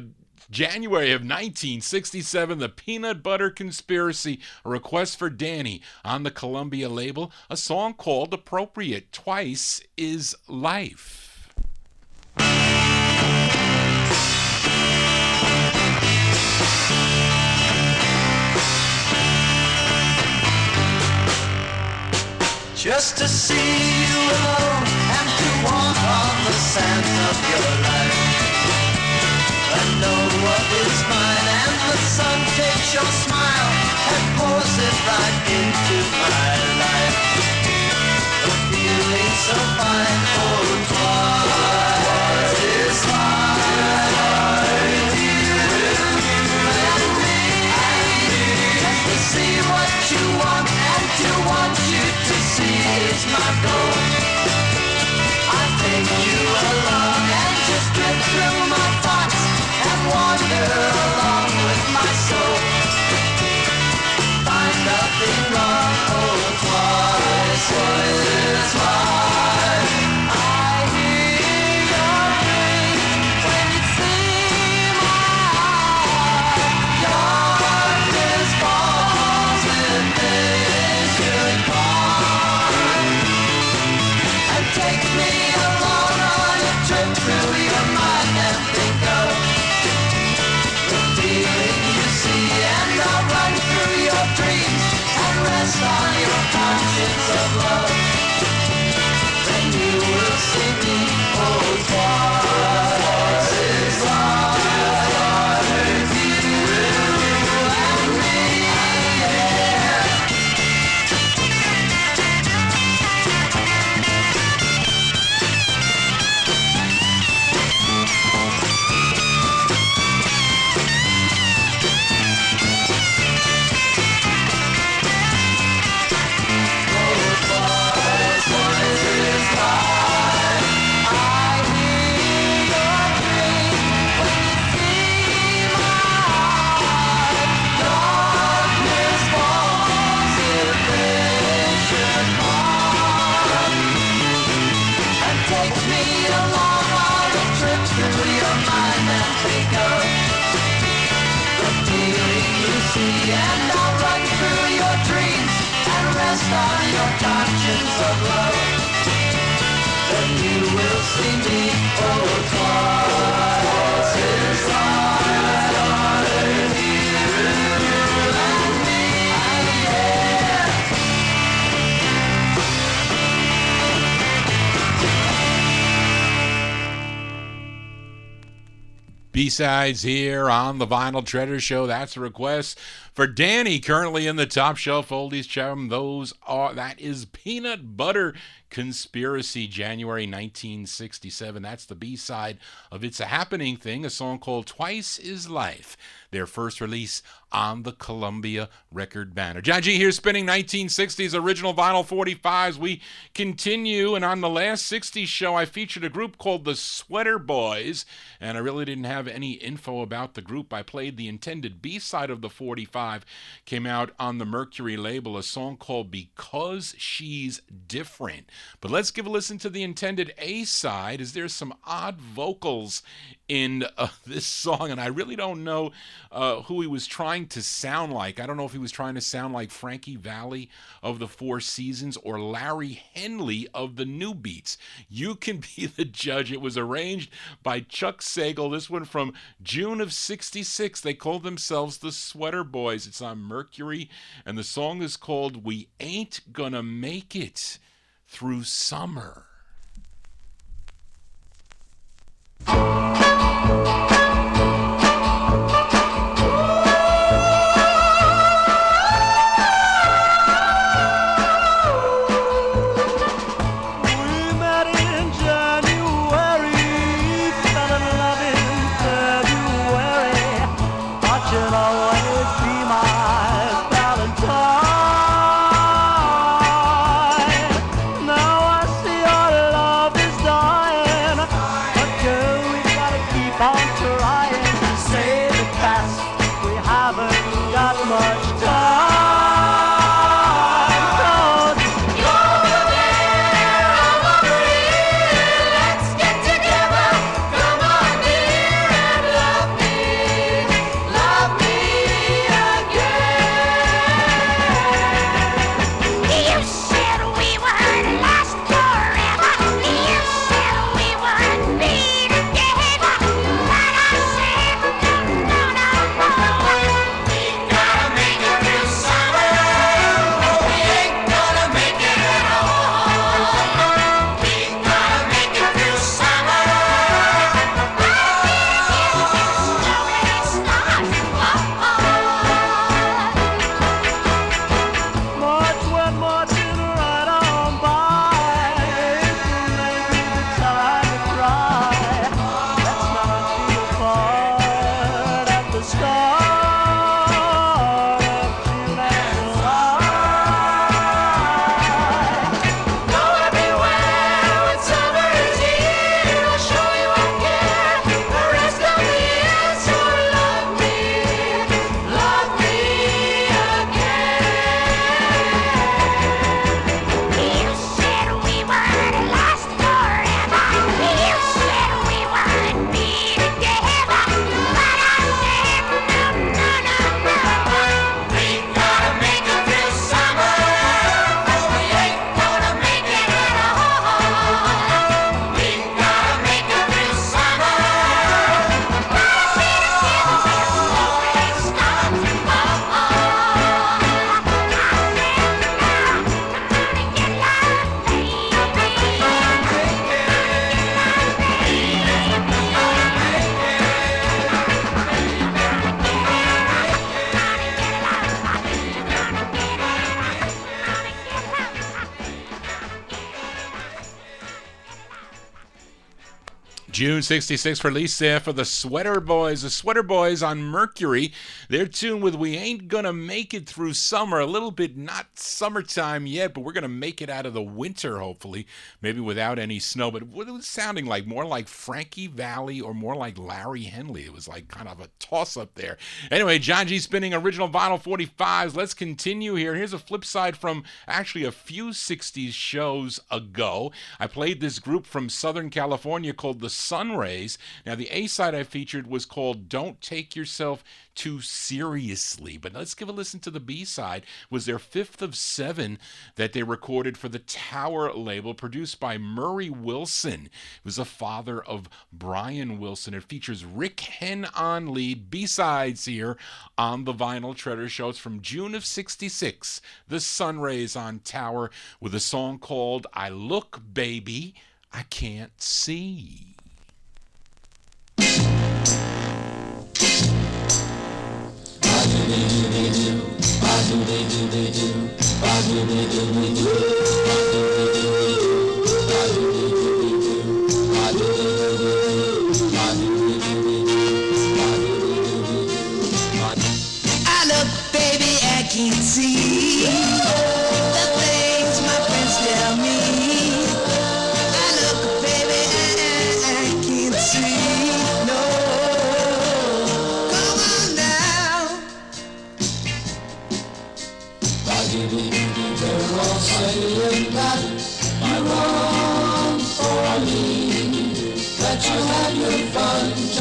January of 1967, The Peanut Butter Conspiracy, a request for Danny on the Columbia label, a song called Appropriate Twice is Life. Just to see you alone the sands of your life. I know what is mine and the sun takes your smile and pours it right into my life. Feeling so fine, B-sides here on the Vinyl Treasure Show. That's a request for Danny, currently in the top shelf oldies chart. Those are that is Peanut Butter Conspiracy, January 1967. That's the B-side of It's a Happening Thing, a song called Twice Is Life. Their first release on the Columbia record banner. John G here spinning 1960s original vinyl 45s. We continue, and on the last 60s show, I featured a group called the Sweater Boys, and I really didn't have any info about the group. I played the intended B side of the 45, came out on the Mercury label, a song called Because She's Different. But let's give a listen to the intended A side, as there's some odd vocals in uh, this song, and I really don't know uh, who he was trying to sound like. I don't know if he was trying to sound like Frankie Valli of the Four Seasons or Larry Henley of the Newbeats. You can be the judge. It was arranged by Chuck Sagle. This one from June of 66. They called themselves the Sweater Boys. It's on Mercury, and the song is called We Ain't Gonna Make It Through Summer. June 66 release there for the Sweater Boys. The Sweater Boys on Mercury. Their tune with We Ain't Gonna Make It Through Summer. A little bit not summertime yet, but we're gonna make it out of the winter, hopefully. Maybe without any snow. But what it was sounding like? More like Frankie Valli or more like Larry Henley. It was like kind of a toss up there. Anyway, John G spinning original vinyl 45s. Let's continue here. Here's a flip side from actually a few 60s shows ago. I played this group from Southern California called the Sunrays. Now, the A side I featured was called Don't Take Yourself Too Seriously. But let's give a listen to the B side. was their fifth of seven that they recorded for the Tower label, produced by Murray Wilson. Was the father of Brian Wilson. It features Rick Henn on lead. B sides here on the Vinyl Treasure Show. It's from June of 66. The Sunrays on Tower with a song called I Look Baby, I Can't See. I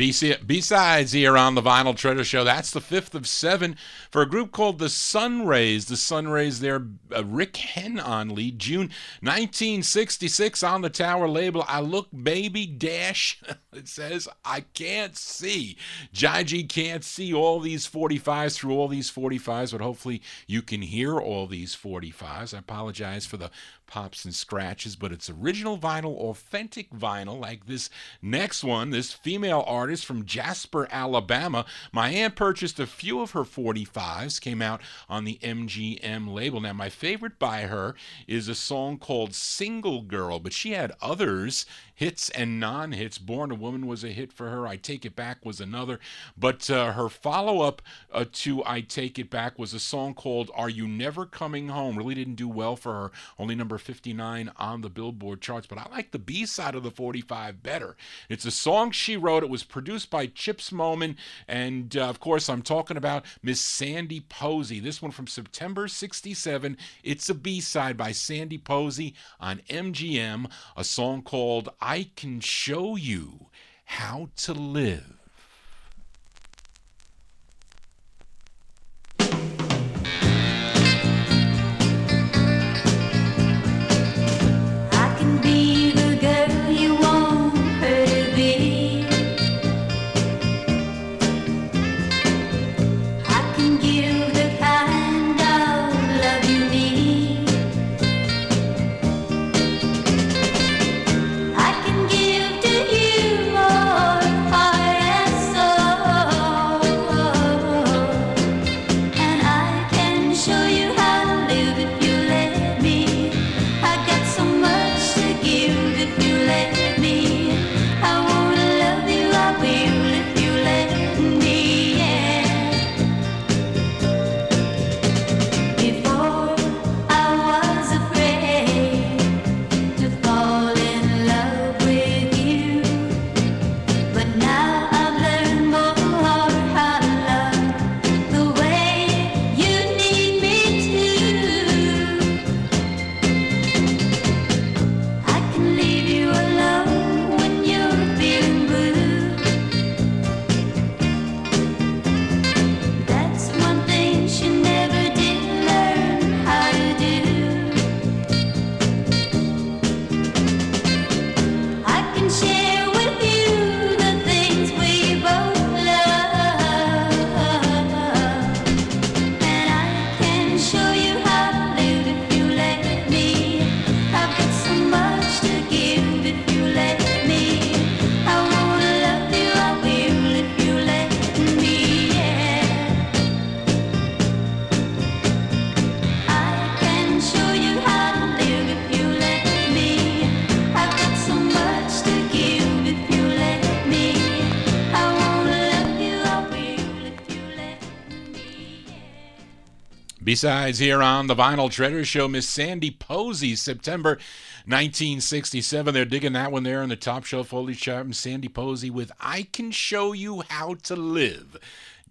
B-sides here on the Vinyl Treasure Show. That's the fifth of seven for a group called the Sunrays. The Sunrays, there, uh, Rick Henn on lead. June 1966 on the Tower label. I look baby dash. it says I can't see. Jaiji can't see all these 45s through all these 45s, but hopefully you can hear all these 45s. I apologize for the pops and scratches, but it's original vinyl, authentic vinyl, like this next one, this female artist from Jasper, Alabama. My aunt purchased a few of her 45s, came out on the MGM label. Now, my favorite by her is a song called Single Girl, but she had others, hits and non hits. Born a Woman was a hit for her, I Take It Back was another, but uh, her follow up uh, to I Take It Back was a song called Are You Never Coming Home? Really didn't do well for her, only number 59 on the Billboard charts, but I like the B side of the 45 better. It's a song she wrote, it was produced by Chips Moman, and uh, of course, I'm talking about Miss Sandy Posey. This one from September 67. It's a B side by Sandy Posey on MGM, a song called I Can Show You How to Live. Besides, here on the Vinyl Treasure Show, Miss Sandy Posey, September 1967. They're digging that one there on the top shelf oldies chart. Miss Sandy Posey with I Can Show You How to Live.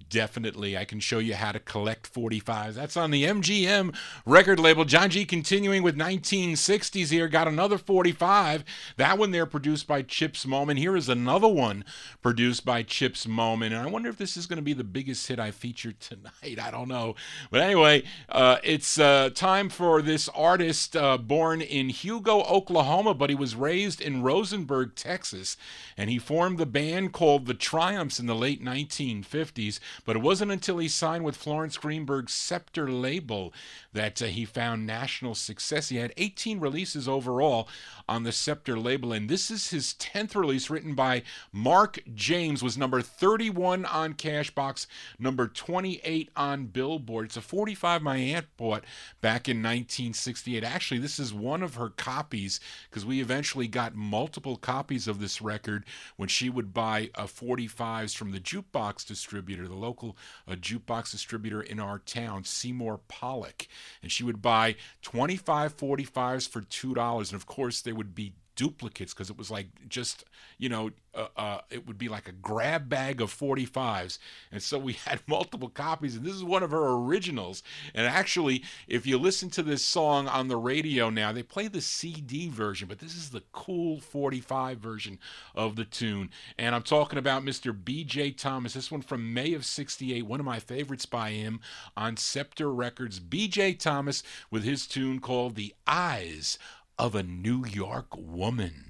Definitely, I can show you how to collect 45s. That's on the MGM record label. John G continuing with 1960s here. Got another 45. That one there produced by Chips Moman. Here is another one produced by Chips Moman. And I wonder if this is going to be the biggest hit I feature tonight. I don't know. But anyway, uh, it's uh, time for this artist uh, born in Hugo, Oklahoma, but he was raised in Rosenberg, Texas. And he formed the band called The Triumphs in the late 1950s. But it wasn't until he signed with Florence Greenberg's Scepter label that uh, he found national success. He had 18 releases overall on the Scepter label, and this is his 10th release, written by Mark James, was number 31 on Cashbox, number 28 on Billboard. It's a 45 my aunt bought back in 1968. Actually, this is one of her copies because we eventually got multiple copies of this record when she would buy uh, 45s from the jukebox distributor, the local uh, jukebox distributor in our town, Seymour Pollock. And she would buy 25 45s for $2. And of course, they would be duplicates because it was like just you know uh, uh, it would be like a grab bag of 45s and so we had multiple copies and this is one of her originals. And actually if you listen to this song on the radio now they play the cd version but this is the cool 45 version of the tune. And i'm talking about mr bj thomas. This one from may of 68 one of my favorites by him on scepter records. Bj thomas with his tune called the eyes of a New York woman.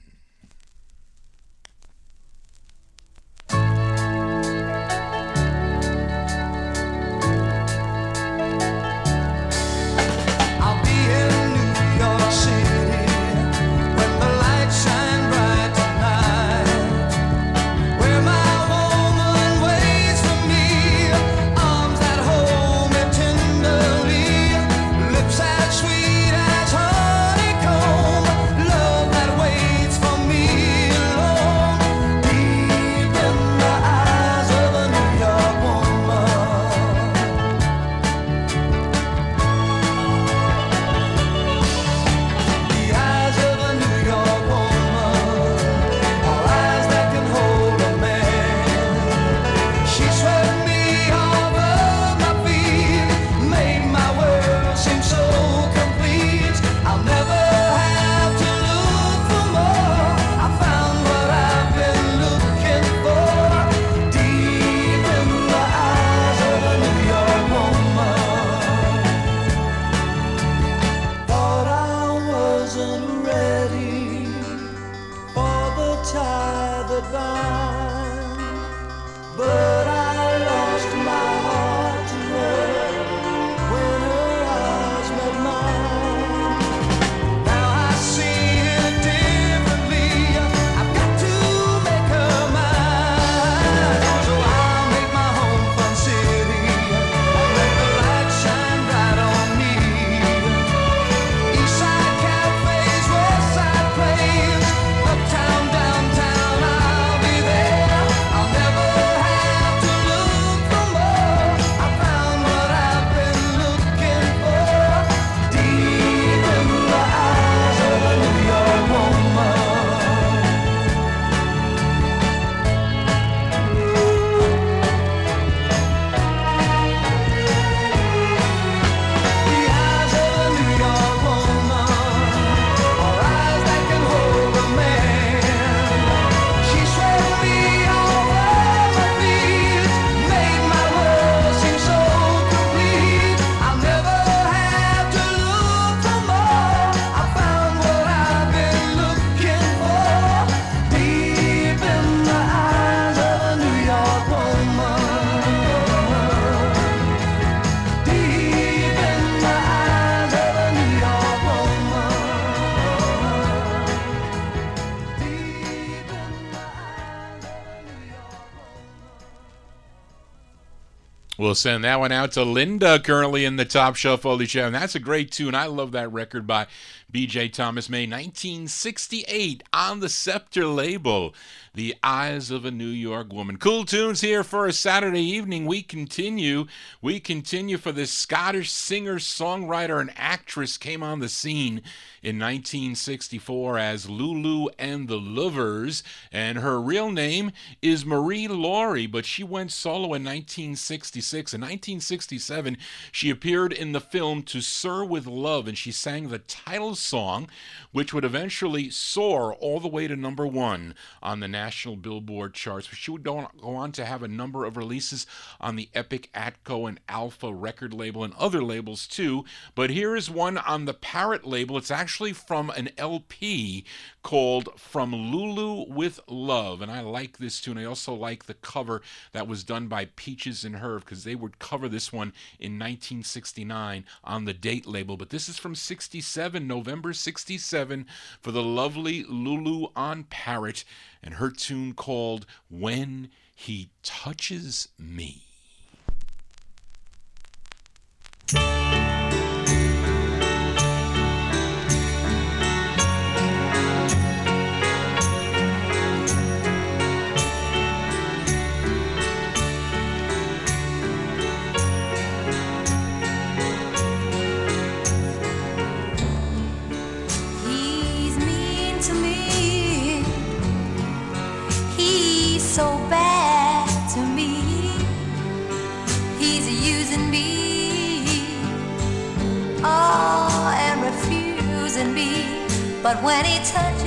We'll send that one out to Linda, currently in the Top Shelf Foley Show. And that's a great tune. I love that record by B.J. Thomas May, 1968, on the Scepter label. The Eyes of a New York Woman. Cool tunes here for a Saturday evening. We continue. We continue for this Scottish singer, songwriter, and actress came on the scene in 1964 as Lulu and the Lovers, and her real name is Marie Lawrie, but she went solo in 1966. In 1967, she appeared in the film To Sir with Love, and she sang the title song, which would eventually soar all the way to number one on the national Billboard charts. She would go on, to have a number of releases on the Epic Atco and Alfa record label and other labels too. But here is one on the Parrot label. It's actually from an LP called From Lulu with Love. And I like this tune. I also like the cover that was done by Peaches and Herb because they would cover this one in 1969 on the date label. But this is from 67, November 67, for the lovely Lulu on Parrot and her tune called When He Touches Me. Me. But when he touches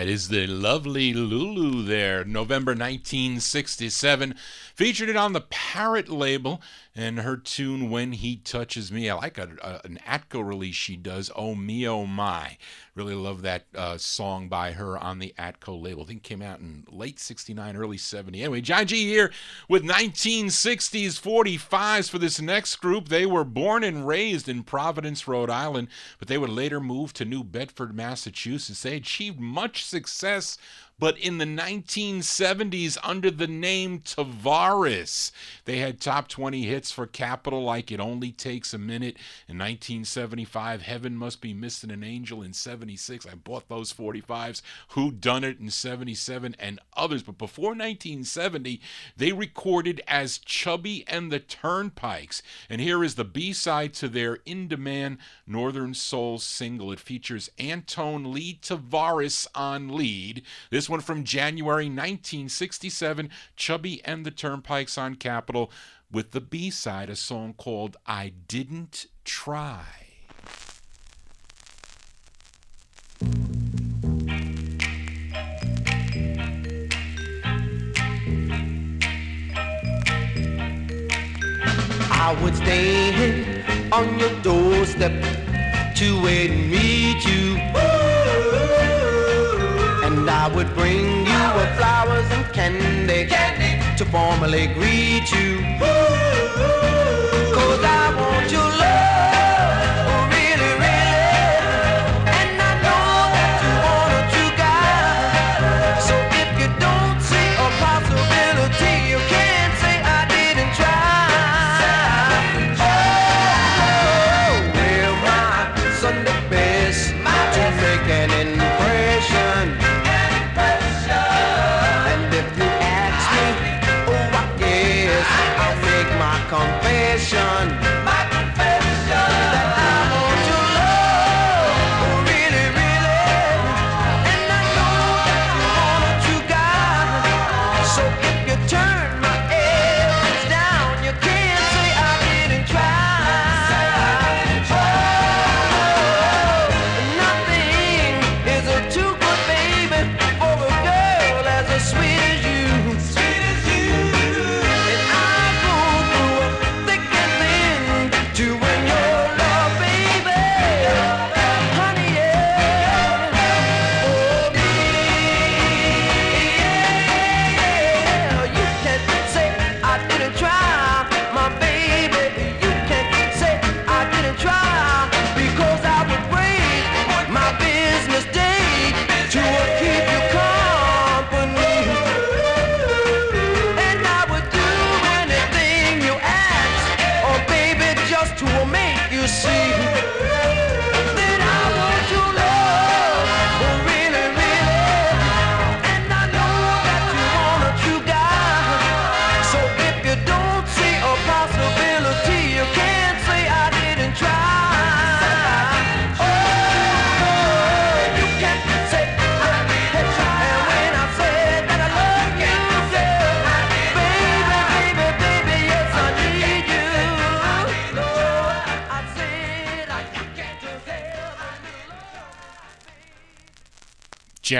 That is the lovely Lulu there, November 1967. Featured it on the Parrot label and her tune When He Touches Me. I like a, a- an Atco release she does, Oh Me Oh My. Really love that uh, song by her on the Atco label. I think came out in late 69, early 70. Anyway, John G here with 1960s 45s for this next group. They were born and raised in Providence, Rhode Island, but they would later move to New Bedford, Massachusetts. They achieved much success but in the 1970s under the name Tavares. They had top 20 hits for Capitol like It Only Takes a Minute in 1975, Heaven Must Be Missing an Angel in 76. I bought those 45s. Who Done It in 77 and others. But before 1970, they recorded as Chubby and the Turnpikes. And here is the B-side to their in-demand Northern Soul single. It features Antone Lee Tavares on lead. This one from January 1967, Chubby and the Turnpikes on Capitol with the B-side, a song called I Didn't Try. I would stand on your doorstep to wait and meet you. And I would bring you a flowers and candy, candy. to formally greet you. Cause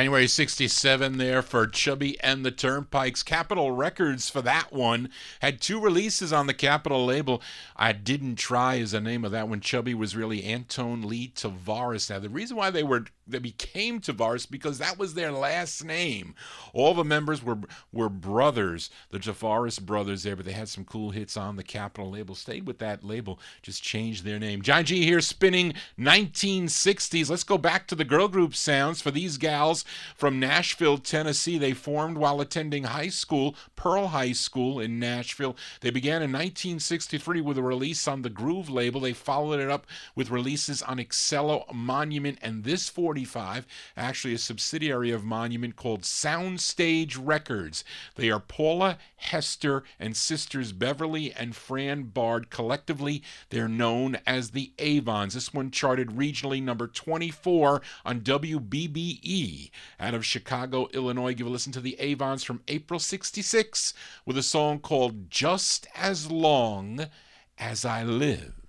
January 67 there for Chubby and the Turnpikes. Capitol Records for that one had two releases on the Capitol label. I Didn't Try is the name of that one. Chubby was really Antone Lee Tavares. Now, the reason why they were they became Tavares because that was their last name. All the members were were brothers, the Tavares brothers there, but they had some cool hits on the Capitol label. Stayed with that label, just changed their name. John G here spinning 1960s. Let's go back to the girl group sounds for these gals from Nashville, Tennessee. They formed while attending high school, Pearl High School in Nashville. They began in 1963 with a release on the Groove label. They followed it up with releases on Excello, Monument, and this 45, actually a subsidiary of Monument called Soundstage Records. They are Paula Hester and sisters Beverly and Fran Bard. Collectively, they're known as the Avons. This one charted regionally number 24 on WBBE out of Chicago, Illinois. Give a listen to the Avons from April 66 with a song called Just As Long as I Live.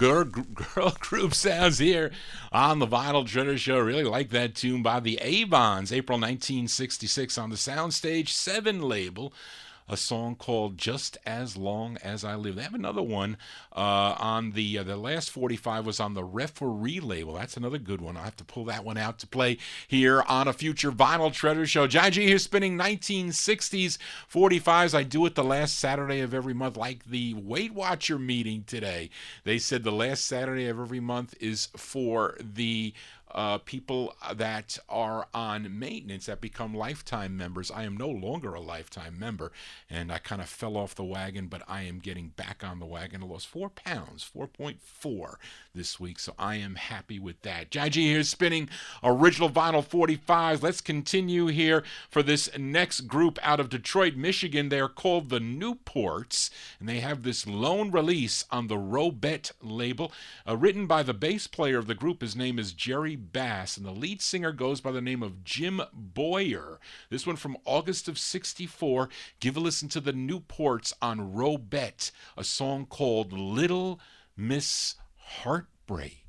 Girl, girl group sounds here on the Vinyl Treasure Show. Really like that tune by the Avons, April 1966 on the Soundstage 7 label. A song called "Just as Long as I Live." They have another one uh, on the uh, the last 45 was on the Referee label. That's another good one. I will have to pull that one out to play here on a future Vinyl Treasure Show. Jai G here spinning 1960s 45s. I do it the last Saturday of every month, like the Weight Watcher meeting today. They said the last Saturday of every month is for the uh, people that are on maintenance that become lifetime members. I am no longer a lifetime member, and I kind of fell off the wagon, but I am getting back on the wagon. I lost four pounds, 4.4 this week, so I am happy with that. Jai here spinning original vinyl 45s. Let's continue here for this next group out of Detroit, Michigan. They're called the Newports, and they have this lone release on the Robet label, uh, written by the bass player of the group. His name is Jerry Bass, and the lead singer goes by the name of Jim Boyer. This one from August of 64. Give a listen to the Newports on Robet, a song called Little Miss Heartbreak.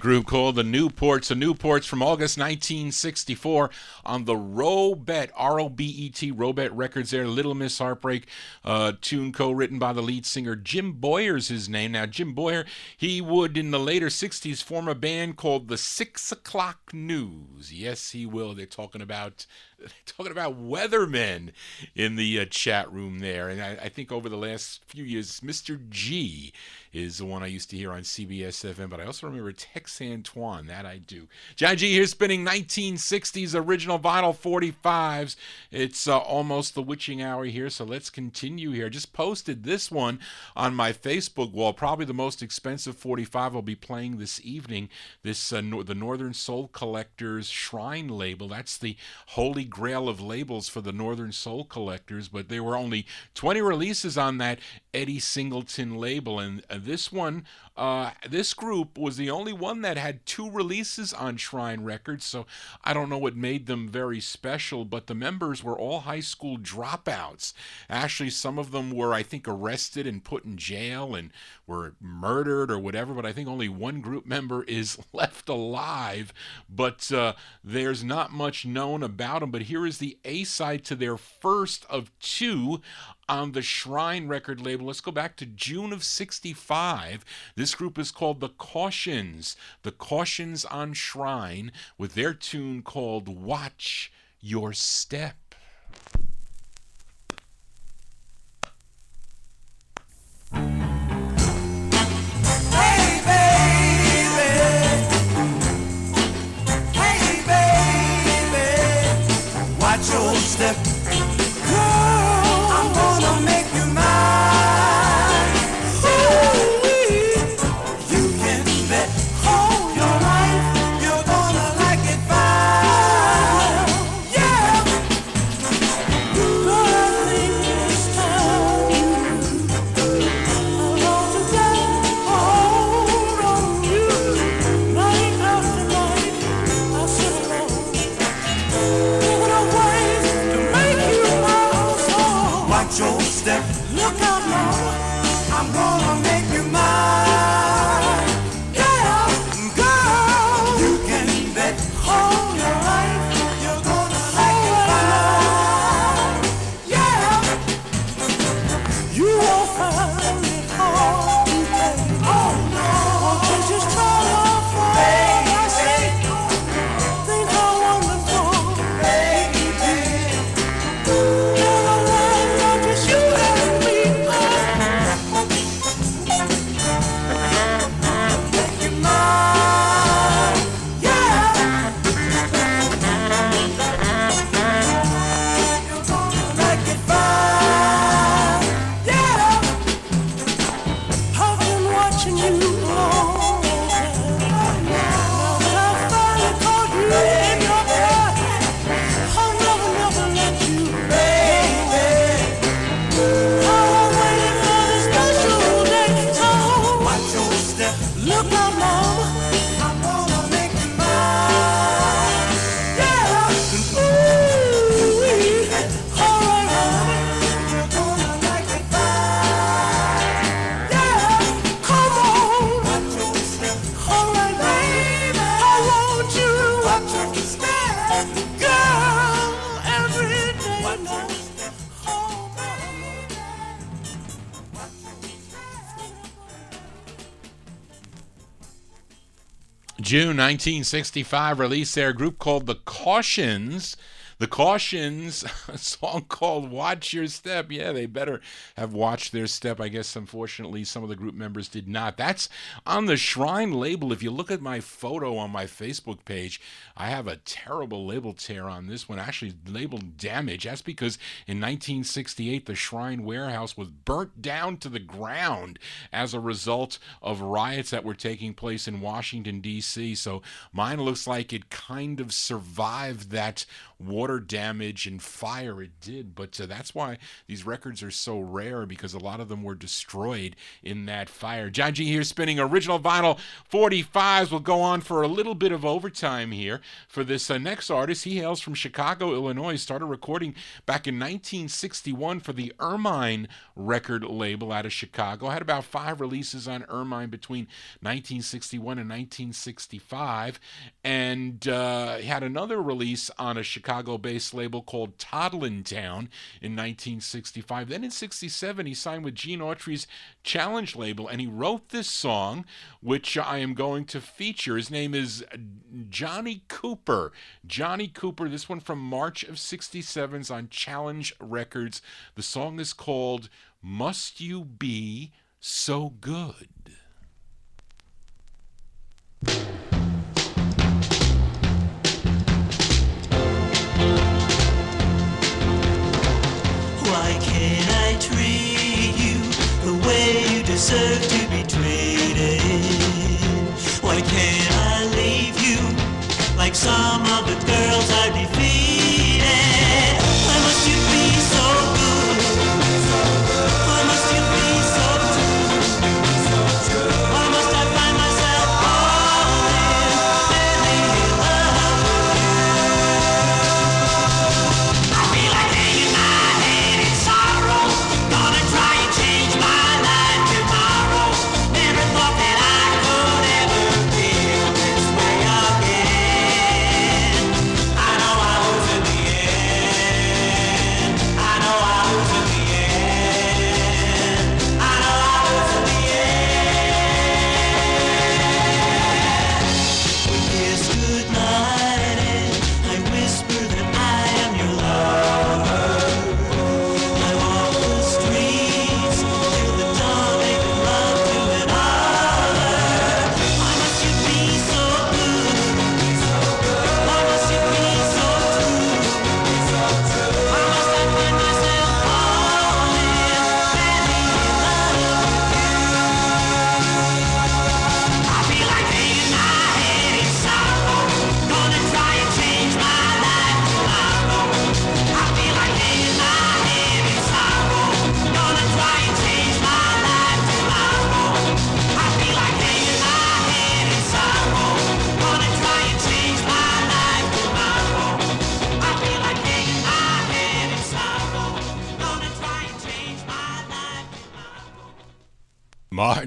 Group called the Newports. The Newports from August 1964 on the Robet, R O B E T, Robet Records there. Little Miss Heartbreak, uh, tune co written by the lead singer Jim Boyer's his name. Now, Jim Boyer, he would in the later 60s form a band called the Six O'Clock News. Yes, he will. They're talking about. Talking about weathermen in the uh, chat room there, and I, I think over the last few years, Mr. G is the one I used to hear on CBS FM, but I also remember Tex Antoine. That I do. John G here spinning 1960s original vinyl 45s. It's uh, almost the witching hour here, so let's continue here. Just posted this one on my Facebook wall. Probably the most expensive 45 I'll be playing this evening. This uh, the Northern Soul Collectors Shrine label. That's the holy grail of labels for the Northern Soul Collectors, but there were only 20 releases on that Eddie Singleton label, and uh, this one, uh, this group was the only one that had two releases on Shrine Records. So I don't know what made them very special, but the members were all high school dropouts. Actually, some of them were, I think, arrested and put in jail and were murdered or whatever, but I think only one group member is left alive. But uh, there's not much known about them. But here is the A side to their first of two on the Shrine record label. Let's go back to June of 65. This group is called The Cautions. The Cautions on Shrine with their tune called Watch Your Step. June 1965 released their group called The Cautions. The Cautions, a song called Watch Your Step. Yeah, they better have watched their step. I guess, unfortunately, some of the group members did not. That's on the Shrine label. If you look at my photo on my Facebook page, I have a terrible label tear on this one, actually labeled damage. That's because in 1968, the Shrine warehouse was burnt down to the ground as a result of riots that were taking place in Washington, D.C. So mine looks like it kind of survived that water damage and fire it did. But uh, that's why these records are so rare because a lot of them were destroyed in that fire. John G here spinning original vinyl 45s. We'll go on for a little bit of overtime here for this uh, next artist. He hails from Chicago, Illinois. Started recording back in 1961 for the Ermine record label out of Chicago. Had about five releases on Ermine between 1961 and 1965. And uh, had another release on a Chicago based label called Toddlin Town in 1965. Then in 67, he signed with Gene Autry's Challenge label and he wrote this song, which I am going to feature. His name is Johnny Cooper. Johnny Cooper, this one from March of 67's on Challenge Records. The song is called Must You Be So Good? Deserve to be treated? Why can't I leave you like some of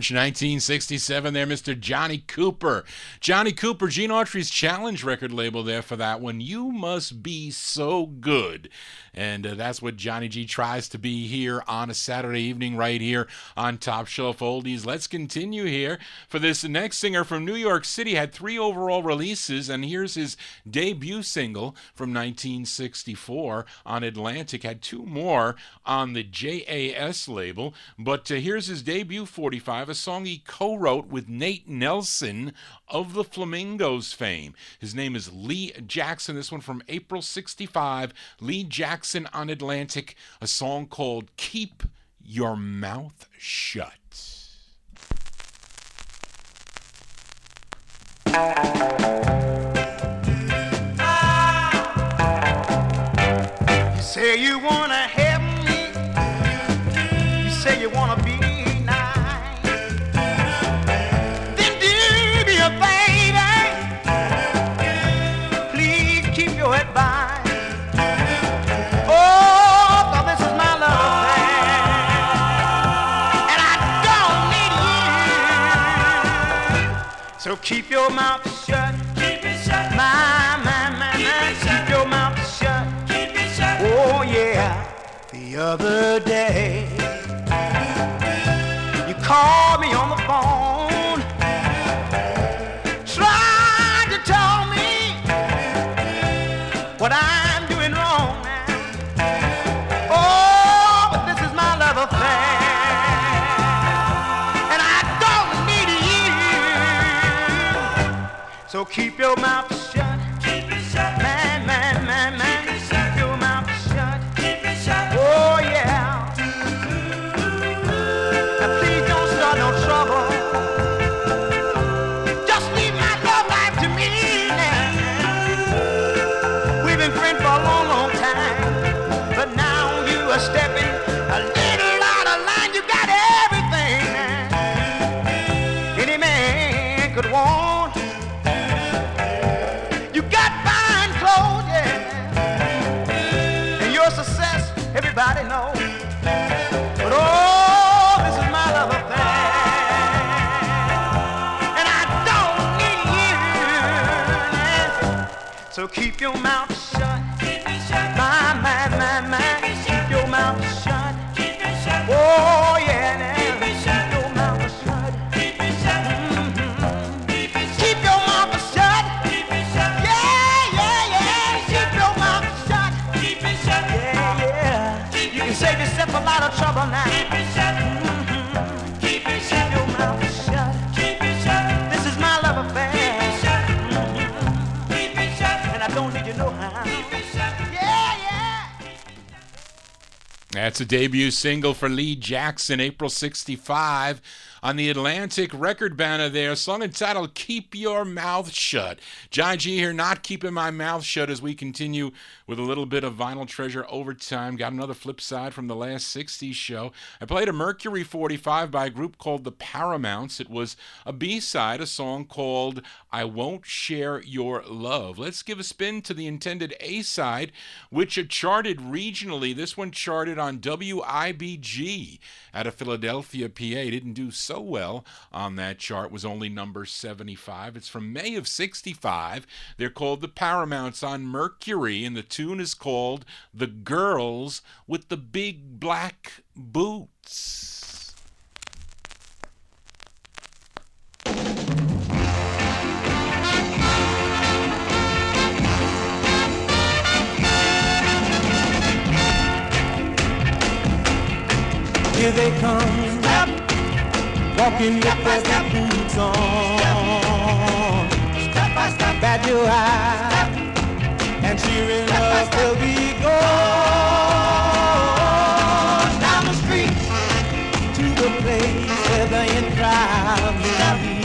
March 1967, there, Mr. Johnny Cooper. Johnny Cooper, Gene Autry's challenge record label there for that one. You must be so good. And uh, that's what Johnny G tries to be here on a Saturday evening, right here on Top Shelf Oldies. Let's continue here for this next singer from New York City. Had three overall releases, and here's his debut single from 1964 on Atlantic. Had two more on the JAS label, but uh, here's his debut 45, a song he co wrote with Nate Nelson of the Flamingos fame. His name is Lee Jackson. This one from April 65. Lee Jackson on Atlantic, a song called Keep Your Mouth Shut. Say you wanna keep your mouth That's a debut single for Lee Jackson, April 65, on the Atlantic record banner there. Song entitled Keep Your Mouth Shut. John G here, not keeping my mouth shut as we continue with a little bit of vinyl treasure overtime. Got another flip side from the last 60s show. I played a Mercury 45 by a group called the Paramounts. It was a B side, a song called I Won't Share Your Love. Let's give a spin to the intended A side, which charted regionally. This one charted on WIBG out of Philadelphia, PA. Didn't do so well on that chart, was only number 75. It's from May of 65. They're called the Paramounts on Mercury, and the tune is called The Girls with the Big Black Boots. Here they come, walking with their big boots on. step by Bat your eye, and sure enough they'll be gone down the street. To the place where the in crowd meet.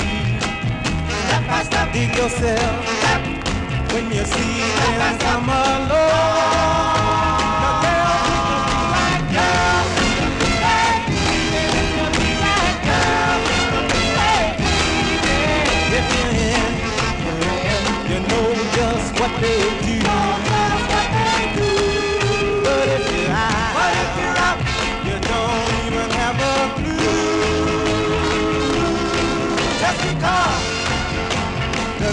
Dig yourself when you see them come along.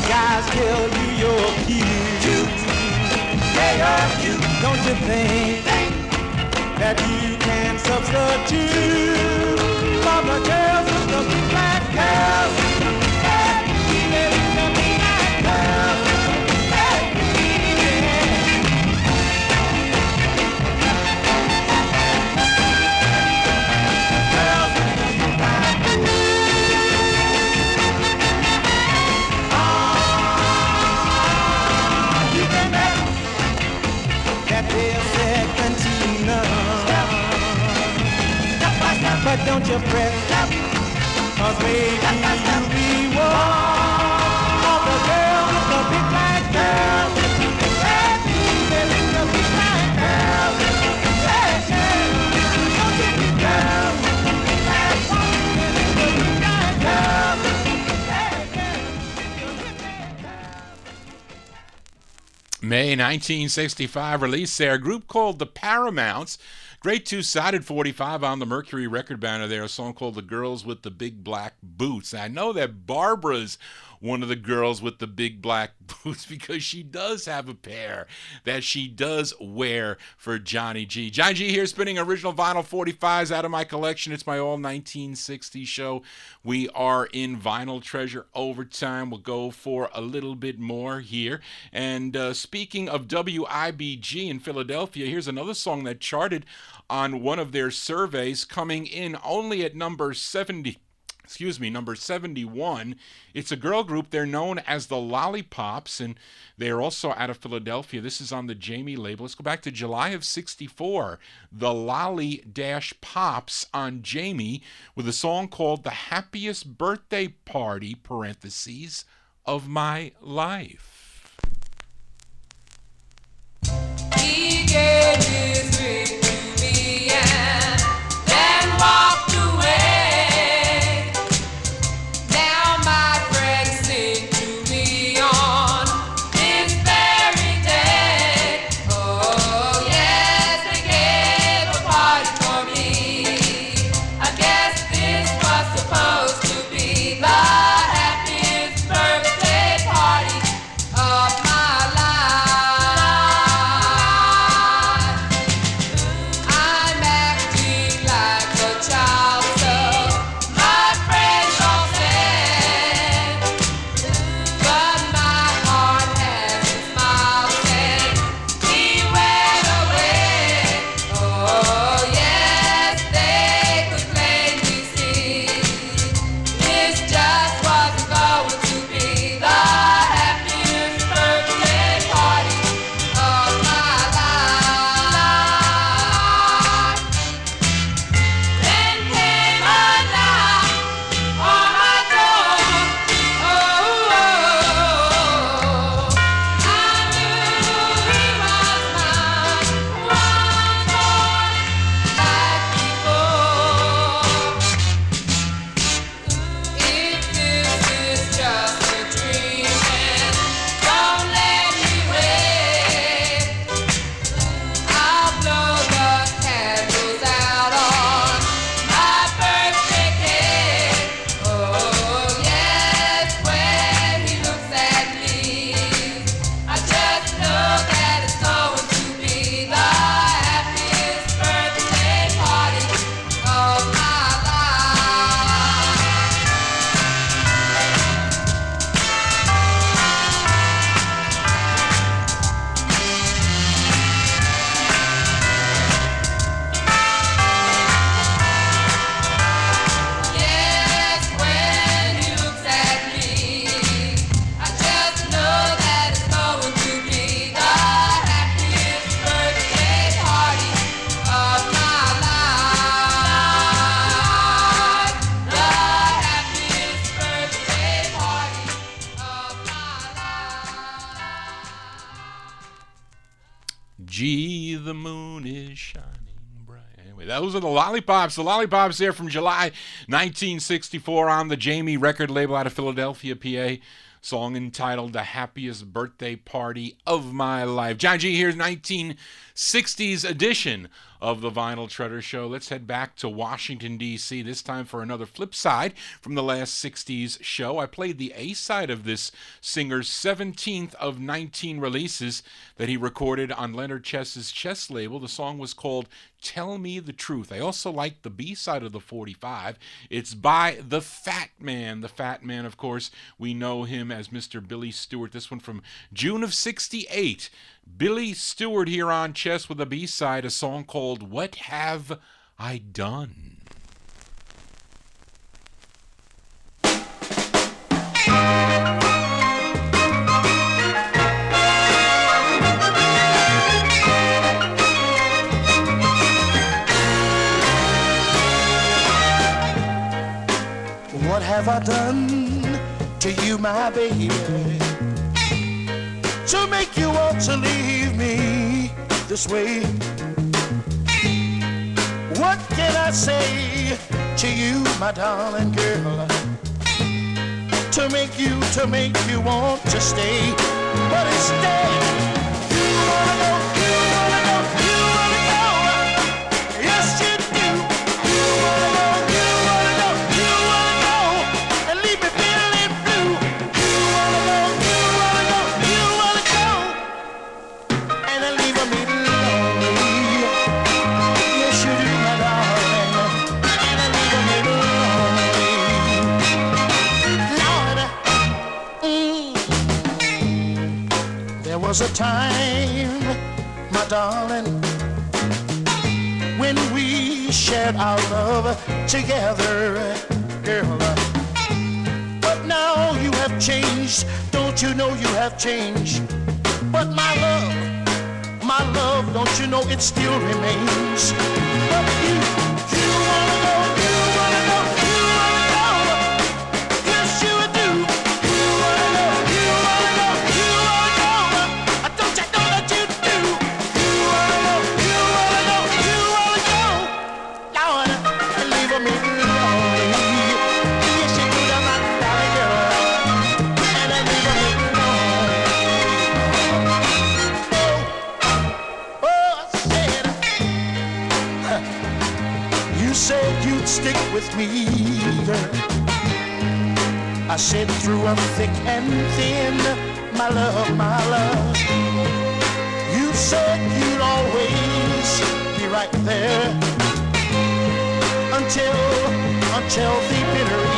Guys tell you you're cute. Yeah, you're cute. Don't you think that you can substitute for the girls with the black girls? But don't you fret, cause maybe you'll be one of the girls the big black girl. Hey, baby, the big black girl. Hey, hey, don't you be girl. Hey, baby, the big black girl. Hey, hey, May 1965 release there. A group called the Paramounts. Great two sided 45 on the Mercury record banner there. A song called The Girls with the Big Black Boots. I know that Barbara's one of the girls with the big black boots because she does have a pair that she does wear for Johnny G. Johnny G here spinning original vinyl 45s out of my collection. It's my all 1960 show. We are in vinyl treasure overtime. We'll go for a little bit more here. And uh, speaking of WIBG in Philadelphia, here's another song that charted on one of their surveys, coming in only at number 70 excuse me, number 71. It's a girl group. They're known as the Lollipops, and they're also out of Philadelphia. This is on the Jamie label. Let's go back to July of 64. The Lolly Dash Pops on Jamie with a song called The Happiest Birthday Party, parentheses, of my life. He gave his then walked are the Lollipops. The Lollipops there from July 1964 on the Jamie record label out of Philadelphia, PA. Song entitled The Happiest Birthday Party of My Life. John G. here's 1960s edition of the Vinyl Treasure Show. Let's head back to Washington, D.C., this time for another flip side from the last 60s show. I played the A side of this singer's 17th of 19 releases that he recorded on Leonard Chess's Chess label. The song was called Tell Me the Truth. I also like the B side of the 45. It's by The Fat Man. The Fat Man, of course, we know him as Mr. Billy Stewart. This one from June of 68. Billy Stewart here on Chess with a B side, a song called What Have I Done? Have I done to you, my baby, to make you want to leave me this way? What can I say to you, my darling girl, to make you, to make you want to stay? But instead, you wanna go, was a time, my darling when we shared our love together, girl. But now you have changed, don't you know you have changed? But my love, my love, don't you know it still remains? But you, with me. I said through a thick and thin, my love, my love. You said you'd always be right there until, until the bitter end.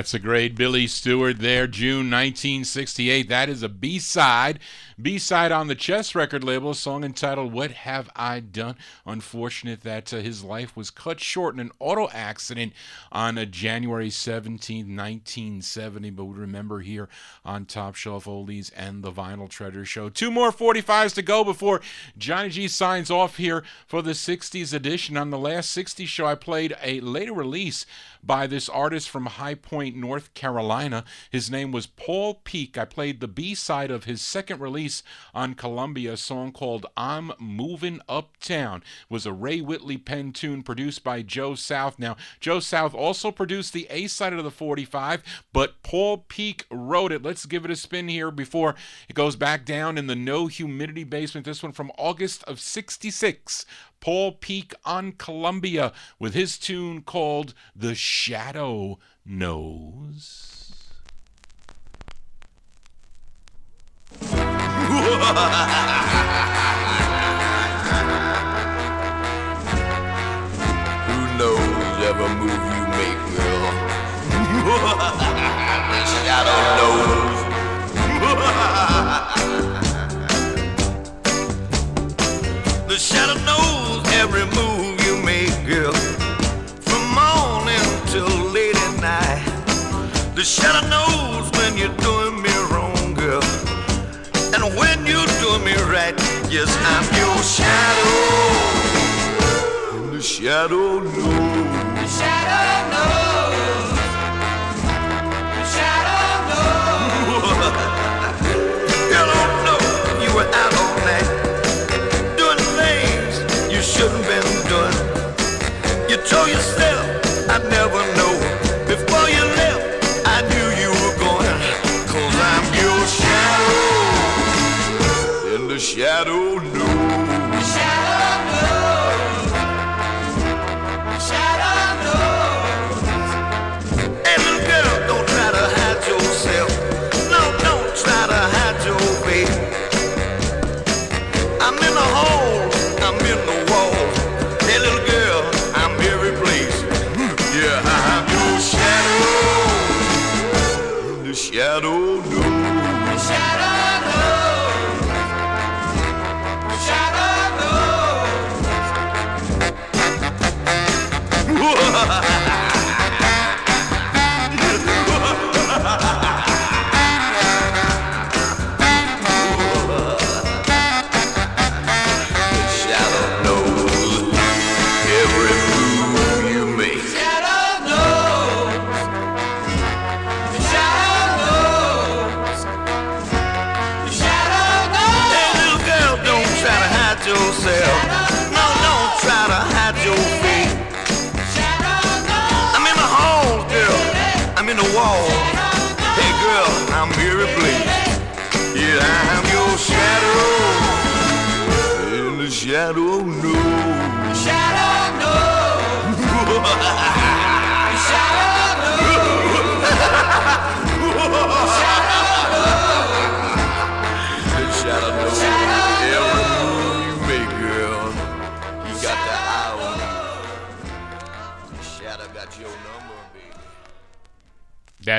That's a great Billy Stewart there, June 1968. That is a B side. B side on the Chess record label, a song entitled What Have I Done? Unfortunate that uh, his life was cut short in an auto accident on uh, January 17, 1970. But we remember here on Top Shelf Oldies and the Vinyl Treasure Show. Two more 45s to go before Johnny G signs off here for the 60s edition. On the last 60s show, I played a later release by this artist from High Point, North Carolina. His name was Paul Peek. I played the B side of his second release on Columbia, a song called I'm Moving Uptown. It was a Ray Whitley pen tune produced by Joe South. Now, Joe South also produced the A side of the 45, but Paul Peek wrote it. Let's give it a spin here before it goes back down in the no humidity basement. This one from August of 66. Paul Peek on Columbia with his tune called The Shadow Knows. Who knows every move you make, girl? the shadow knows. the shadow knows every move you make, girl. From morning till late at night. The shadow knows when you're doing me wrong, girl. And when you're doing me right, Yes, I'm your shadow. And the shadow knows. The shadow knows. And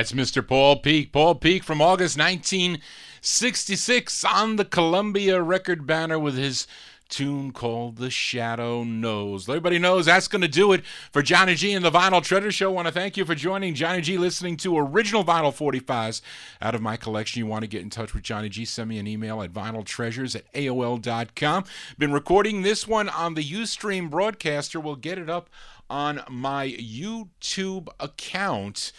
That's Mr. Paul Peek. Paul Peek from August 1966 on the Columbia record banner with his tune called The Shadow Knows. Everybody knows that's going to do it for Johnny G and the Vinyl Treasure Show. I want to thank you for joining Johnny G listening to original vinyl 45s out of my collection. You want to get in touch with Johnny G, send me an email at vinyltreasures at AOL.com. Been recording this one on the Ustream broadcaster. We'll get it up on my YouTube account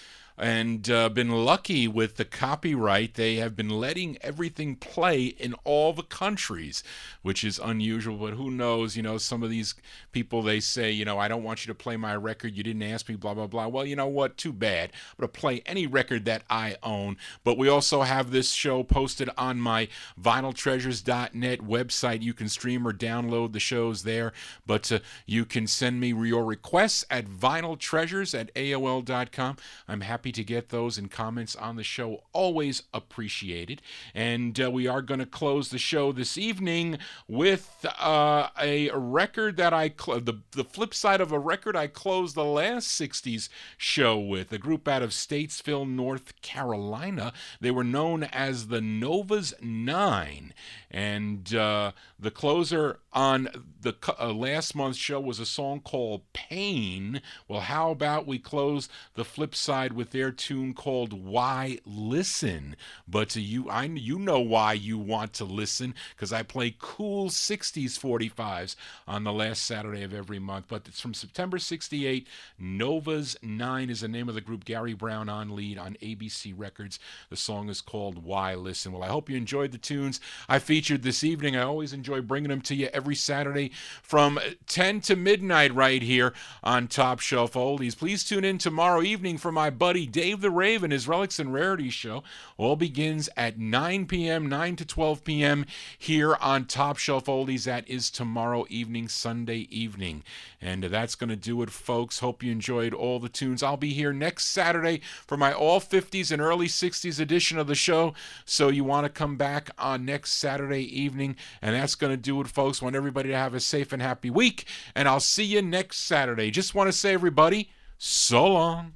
and uh, been lucky with the copyright. They have been letting everything play in all the countries, which is unusual. But who knows? You know, some of these people they say, you know, I don't want you to play my record. You didn't ask me, blah blah blah. Well, you know what? Too bad. I'm gonna play any record that I own. But we also have this show posted on my vinyltreasures.net website. You can stream or download the shows there. But uh, you can send me your requests at vinyltreasures at AOL.com. I'm happy to get those and comments on the show. Always appreciated. And uh, we are going to close the show this evening with uh, a record that I cl- the the flip side of a record I closed the last '60s show with. A group out of Statesville, North Carolina. They were known as the Novas Nine, and uh, the closer on the uh, last month's show was a song called Pain. Well, how about we close the flip side with their tune called Why Listen? But to you, I you know why you want to listen because I play cool 60s 45s on the last Saturday of every month. But it's from September 68. Novas 9 is the name of the group. Gary Brown on lead on ABC Records. The song is called Why Listen. Well, I hope you enjoyed the tunes I featured this evening. I always enjoy bringing them to you every Saturday from 10 to midnight right here on Top Shelf Oldies. Please tune in tomorrow evening for my buddy Dave the Raven, his Relics and Rarities show. All begins at 9 p.m., 9 to 12 p.m. here on Top Shelf Oldies. That is tomorrow evening, Sunday evening. And that's going to do it, folks. Hope you enjoyed all the tunes. I'll be here next Saturday for my all 50s and early 60s edition of the show. So you want to come back on next Saturday evening. And that's going to do it, folks. Want everybody to have a safe and happy week. And I'll see you next Saturday. Just want to say, everybody, so long.